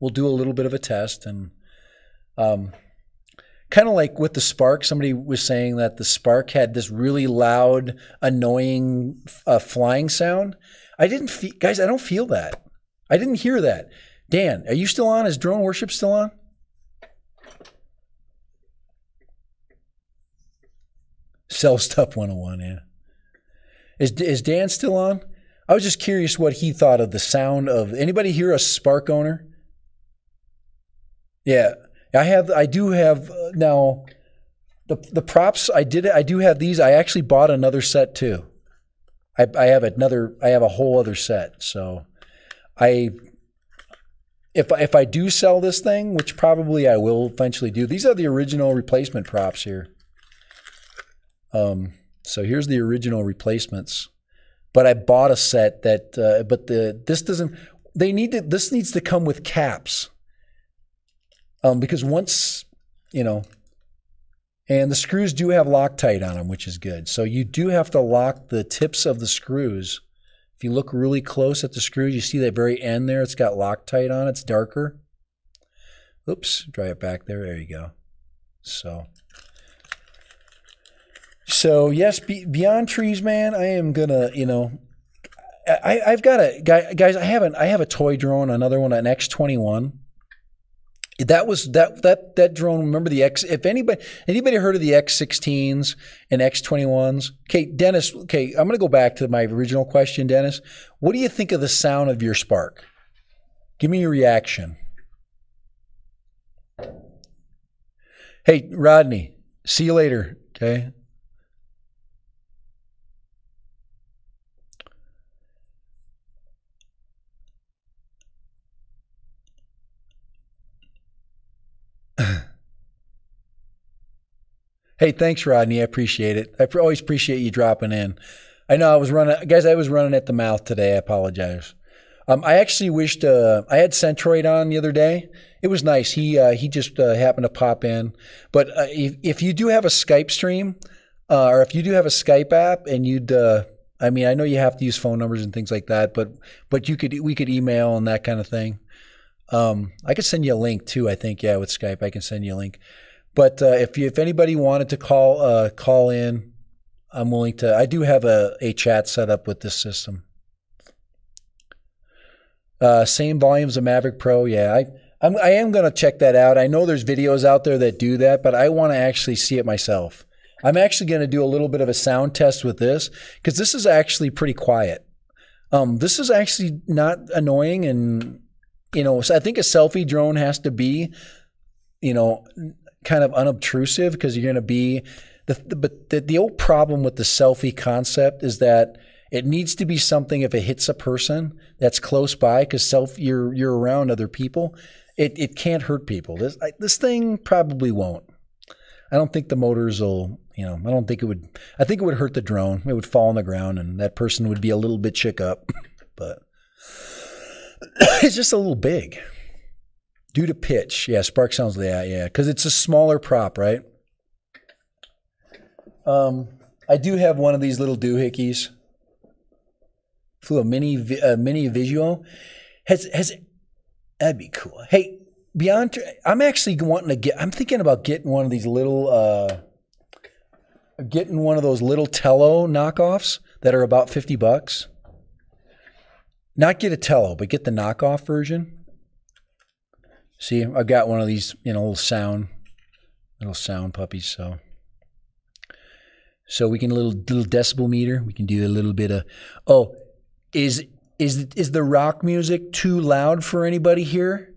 we'll do a little bit of a test. And um, kind of like with the Spark, somebody was saying that the Spark had this really loud, annoying uh, flying sound. I didn't feel, guys. I don't feel that. I didn't hear that. Dan, are you still on? Is drone worship still on? Sell stuff 101, yeah. Is is Dan still on? I was just curious what he thought of the sound of anybody here a Spark owner? Yeah, I have. I do have uh, now. The the props I did. I do have these. I actually bought another set too. I I have another. I have a whole other set. So, I if if I do sell this thing, which probably I will eventually do. These are the original replacement props here. Um. So here's the original replacements. But I bought a set that. Uh, but the this doesn't. They need to. This needs to come with caps um, because once, you know, and the screws do have Loctite on them, which is good. So you do have to lock the tips of the screws. If you look really close at the screws, you see that very end there, it's got Loctite on it, it's darker. Oops, dry it back there. There you go. So, so yes, beyond trees, man. I am gonna, you know, I, I've got a guy, guys. I haven't. I have a toy drone, another one, an X twenty one that was that that that drone. Remember the X? If anybody anybody heard of the X16s and X21s? Okay, Dennis. Okay, I'm going to go back to my original question, Dennis. What do you think of the sound of your Spark? Give me your reaction. Hey, Rodney. See you later. Okay. Hey, thanks, Rodney. I appreciate it. I always appreciate you dropping in. I know I was running, guys. I was running at the mouth today. I apologize. Um, I actually wished uh, I had Centroid on the other day. It was nice. He uh, he just uh, happened to pop in. But uh, if, if you do have a Skype stream, uh, or if you do have a Skype app, and you'd, uh, I mean, I know you have to use phone numbers and things like that, but but you could we could email and that kind of thing. Um, I could send you a link too. I think yeah, with Skype, I can send you a link. But uh, if you, if anybody wanted to call uh, call in, I'm willing to. I do have a, a chat set up with this system. Uh, same volumes of Mavic Pro, yeah. I I'm, I am going to check that out. I know there's videos out there that do that, but I want to actually see it myself. I'm actually going to do a little bit of a sound test with this because this is actually pretty quiet. Um, this is actually not annoying, and you know, I think a selfie drone has to be, you know, kind of unobtrusive because you're going to be the, the but the, the old problem with the selfie concept is that it needs to be something if it hits a person that's close by because self you're you're around other people it it can't hurt people. This I, this thing probably won't. I don't think the motors will you know i don't think it would i think it would hurt the drone. It would fall on the ground and that person would be a little bit chick up [laughs] but [coughs] it's just a little big Due to pitch. Yeah, spark sounds yeah, yeah. Because it's a smaller prop, right? Um, I do have one of these little doohickeys. Flew a mini a mini visual. Has has that'd be cool. Hey, beyond I'm actually wanting to get I'm thinking about getting one of these little uh getting one of those little Tello knockoffs that are about 50 bucks. Not get a Tello, but get the knockoff version. See, I've got one of these, you know, little sound, little sound puppies. So, so we can little little decibel meter. We can do a little bit of. Oh, is is is the rock music too loud for anybody here?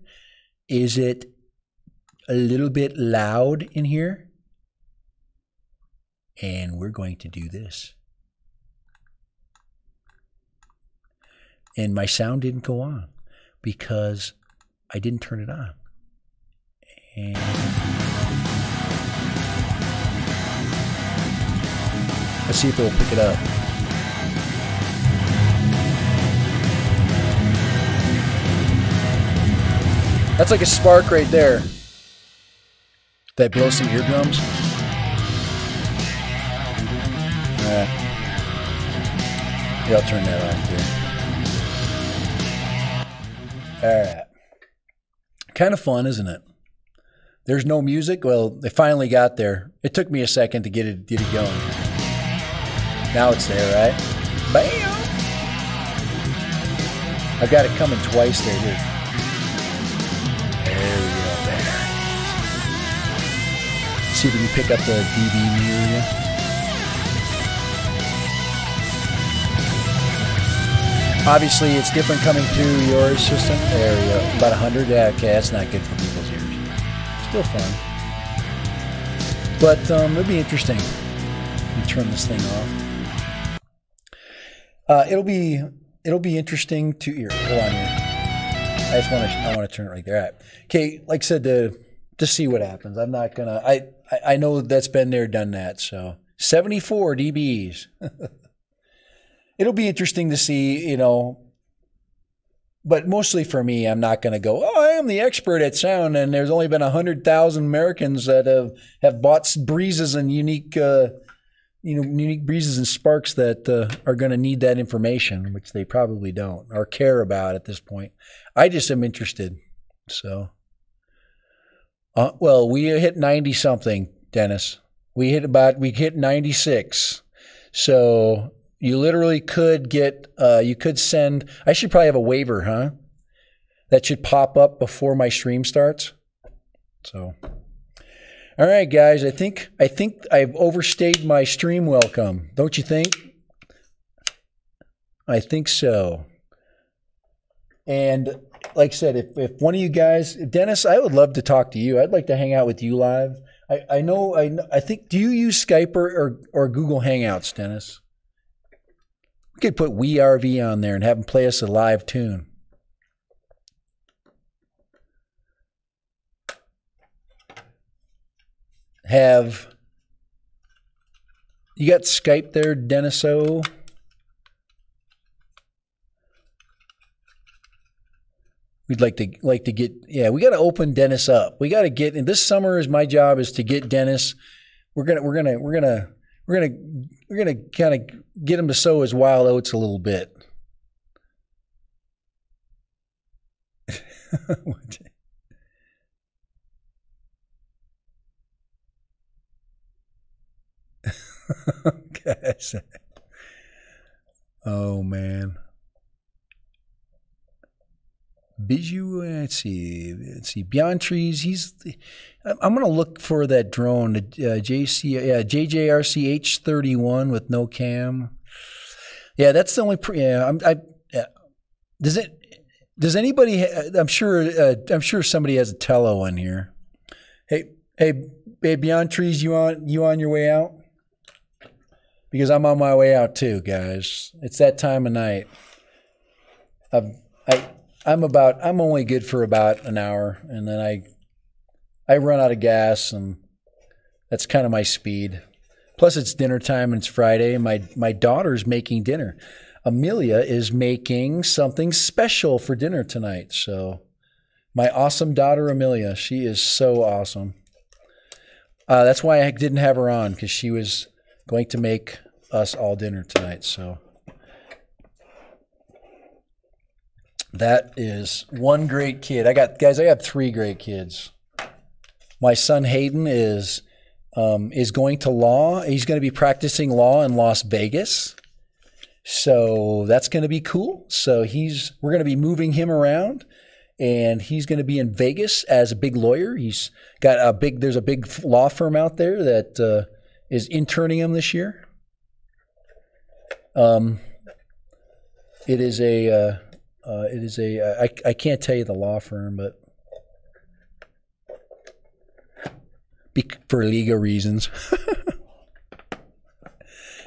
Is it a little bit loud in here? And we're going to do this. And my sound didn't go on because I didn't turn it on. And let's see if it'll pick it up. That's like a spark right there. That blows some eardrums. Uh, yeah, I'll turn that off here. All right. Kind of fun, isn't it? There's no music. Well, they finally got there. It took me a second to get it get it going. Now it's there, right? Bam! I've got it coming twice there. There we go. There. See if we can pick up the DB meter. Obviously, it's different coming through your system. There you go. About 100. Yeah, okay, that's not good for people's ears. Still fun. But um, it'll be interesting. Let me turn this thing off. Uh, it'll be it'll be interesting to ear. Hold on here. I just want to I want to turn it right there. Right. Okay, like I said, to to see what happens. I'm not gonna. I I know that's been there, done that. So 74 dBs. [laughs] it'll be interesting to see, you know. But mostly for me, I'm not going to go. Oh, I am the expert at sound, and there's only been hundred thousand Americans that have have bought breezes and Yuneec, uh, you know, Yuneec breezes and sparks that uh, are going to need that information, which they probably don't or care about at this point. I just am interested. So, uh, well, we hit ninety something, Dennis. We hit about we hit ninety six. So you literally could get, uh, you could send, I should probably have a waiver, huh? That should pop up before my stream starts. So, all right, guys, I think, I think I've overstayed my stream welcome. Don't you think? I think so. And like I said, if, if one of you guys, Dennis, I would love to talk to you. I'd like to hang out with you live. I, I know, I, I think, do you use Skype or, or, or Google Hangouts, Dennis? We could put We RV on there and have them play us a live tune. Have you got Skype there, Dennis O? We'd like to like to get yeah, we got to open Dennis up. We got to get and this summer is my job is to get Dennis. We're gonna we're gonna we're gonna we're gonna we're gonna kind of get him to sow his wild oats a little bit. [laughs] [laughs] oh man. Bijou, let's see, let's see, Beyond Trees. He's, I'm going to look for that drone, uh, JC, yeah, JJRC H31 with no cam. Yeah, that's the only. Pre- yeah, I'm, I. Yeah. Does it? Does anybody? I'm sure. Uh, I'm sure somebody has a Tello in here. Hey, hey, hey, Beyond Trees, you on? You on your way out? Because I'm on my way out too, guys. It's that time of night. I've, I'm about I'm only good for about an hour, and then I I run out of gas, and that's kind of my speed. Plus, it's dinner time and it's Friday, and my my daughter's making dinner. Amelia is making something special for dinner tonight. So, my awesome daughter Amelia, she is so awesome. Uh, that's why I didn't have her on because she was going to make us all dinner tonight. So. That is one great kid. I got guys. I got three great kids. My son Hayden is um, is going to law. He's going to be practicing law in Las Vegas. So that's going to be cool. So he's we're going to be moving him around, and he's going to be in Vegas as a big lawyer. He's got a big. There's a big law firm out there that uh, is interning him this year. Um, it is a uh, uh, it is a I, I can't tell you the law firm, but for legal reasons. [laughs]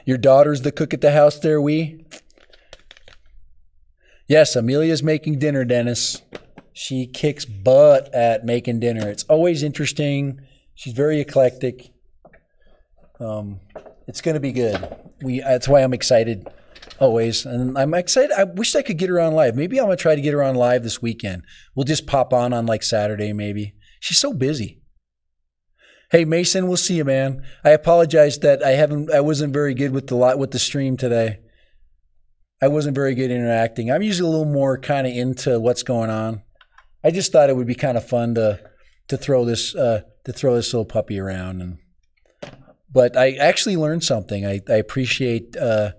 Your daughter's the cook at the house there, we? Yes, Amelia's making dinner, Dennis. She kicks butt at making dinner. It's always interesting. She's very eclectic. Um, it's going to be good. We that's why I'm excited always. And I'm excited. I wish I could get her on live. Maybe I'm gonna try to get her on live this weekend. We'll just pop on on like Saturday, maybe. She's so busy. Hey Mason, we'll see you, man. I apologize that I haven't. I wasn't very good with the lot with the stream today. I wasn't very good interacting. I'm usually a little more kind of into what's going on. I just thought it would be kind of fun to to throw this uh, to throw this little puppy around and. But I actually learned something. I, I appreciate uh,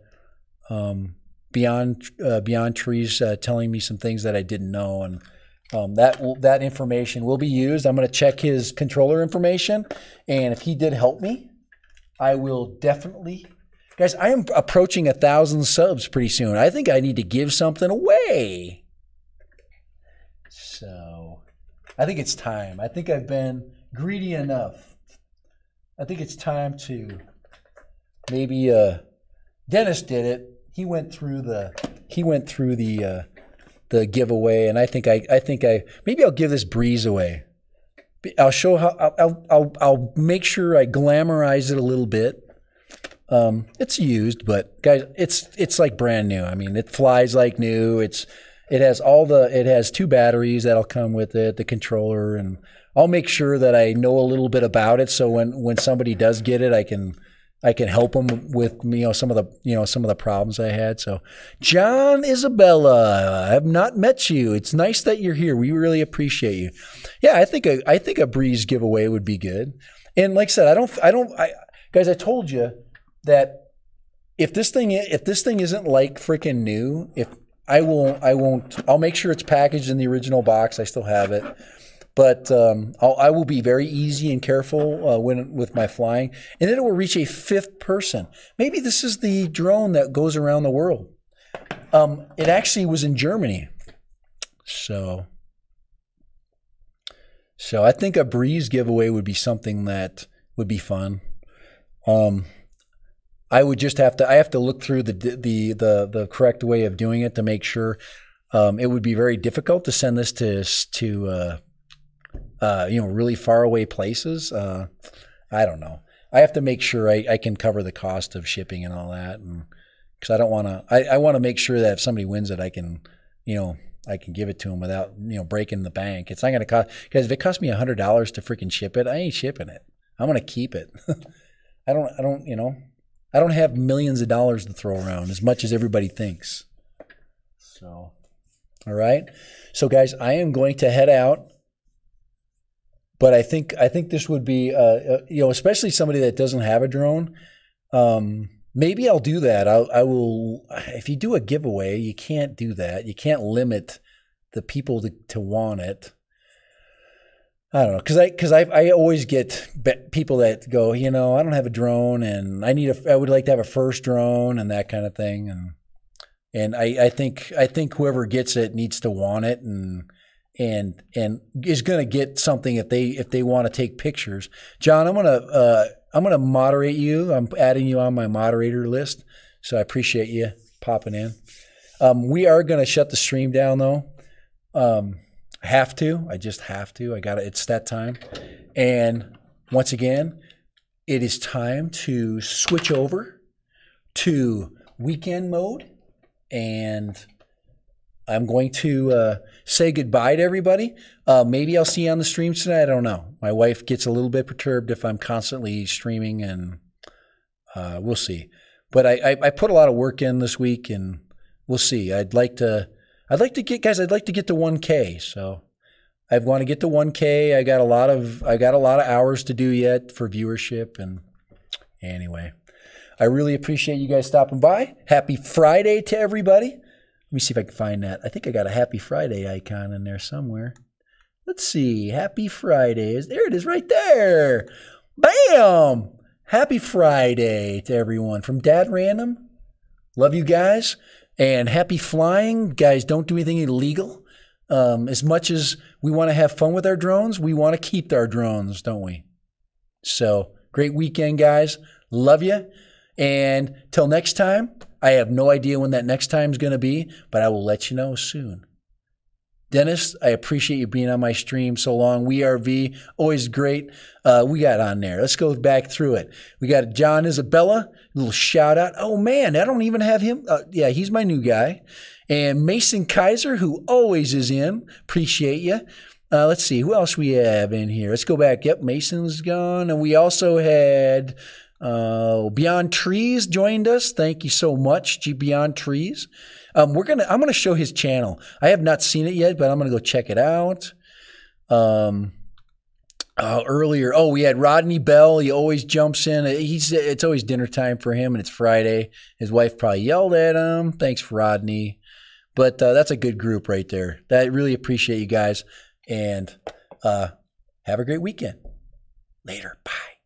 um, beyond uh, beyond trees uh, telling me some things that I didn't know, and um, that that information will be used. I'm going to check his controller information, and if he did help me, I will definitely. guys, I am approaching a thousand subs pretty soon. I think I need to give something away. So, I think it's time. I think I've been greedy enough. I think it's time to maybe. Uh, Dennis did it. He went through the. He went through the. Uh, the giveaway, and I think I, I think I maybe I'll give this breeze away. I'll show how I'll I'll I'll make sure I glamorize it a little bit. Um, it's used, but guys, it's it's like brand new. I mean, it flies like new. It's it has all the it has two batteries that'll come with it, the controller, and I'll make sure that I know a little bit about it. So when when somebody does get it, I can I can help them with you know some of the you know some of the problems I had. So, John Isabella, I have not met you. It's nice that you're here. We really appreciate you. Yeah, I think a I think a breeze giveaway would be good. And like I said, I don't I don't I guys. I told you that if this thing if this thing isn't like freaking new, if I will I won't I'll make sure it's packaged in the original box. I still have it but um, I will be very easy and careful uh, when with my flying, and then it will reach a fifth person. Maybe this is the drone that goes around the world. Um, it actually was in Germany, so so I think a breeze giveaway would be something that would be fun. Um, I would just have to I have to look through the the the the correct way of doing it to make sure. Um, it would be very difficult to send this to to uh, uh, you know, really far away places. Uh, I don't know. I have to make sure I, I can cover the cost of shipping and all that, and because I don't want to. I, I want to make sure that if somebody wins it, I can, you know, I can give it to them without you know breaking the bank. It's not going to cost because if it costs me a hundred dollars to freaking ship it, I ain't shipping it. I'm going to keep it. [laughs] I don't. I don't. You know, I don't have millions of dollars to throw around as much as everybody thinks. So, all right. So, guys, I am going to head out. But I think I think this would be, uh, uh, you know, especially somebody that doesn't have a drone. Um, maybe I'll do that. I'll, I will. If you do a giveaway, you can't do that. You can't limit the people to, to want it. I don't know because I because I I always get people that go, you know, I don't have a drone and I need a I would like to have a first drone and that kind of thing and and I I think I think whoever gets it needs to want it and and and is going to get something if they if they want to take pictures. John, I'm gonna uh, I'm gonna moderate you. I'm adding you on my moderator list, so I appreciate you popping in. Um, we are going to shut the stream down though. Um, have to. I just have to. I got to. It's that time. And once again, it is time to switch over to weekend mode and I'm going to uh, say goodbye to everybody. Uh, maybe I'll see you on the stream tonight. I don't know. My wife gets a little bit perturbed if I'm constantly streaming, and uh, we'll see. But I, I, I, put a lot of work in this week, and we'll see. I'd like to. I'd like to get guys. I'd like to get to 1K. So I want to get to 1K. I got a lot of. I got a lot of hours to do yet for viewership, and anyway. I really appreciate you guys stopping by. Happy Friday to everybody. Let me see if I can find that. I think I got a Happy Friday icon in there somewhere. Let's see. Happy Fridays. There it is right there. Bam! Happy Friday to everyone from Dad Random. Love you guys. And happy flying. Guys, don't do anything illegal. Um, as much as we want to have fun with our drones, we want to keep our drones, don't we? So, great weekend, guys. Love you. And till next time, I have no idea when that next time is going to be, but I will let you know soon. Dennis, I appreciate you being on my stream so long. We are V, always great. Uh, we got on there. Let's go back through it. We got John Isabella, little shout out. Oh man, I don't even have him. Uh, yeah, he's my new guy. And Mason Kaiser, who always is in. Appreciate you. Uh, let's see who else we have in here. Let's go back. Yep, Mason's gone, and we also had uh, Beyond Trees joined us. Thank you so much, G Beyond Trees. Um, we're gonna. I'm gonna show his channel. I have not seen it yet, but I'm gonna go check it out. Um, uh, earlier, oh, we had Rodney Bell. He always jumps in. He's it's always dinner time for him, and it's Friday. His wife probably yelled at him. Thanks, Rodney. But uh, that's a good group right there. That really appreciate you guys, and uh, have a great weekend. Later, bye.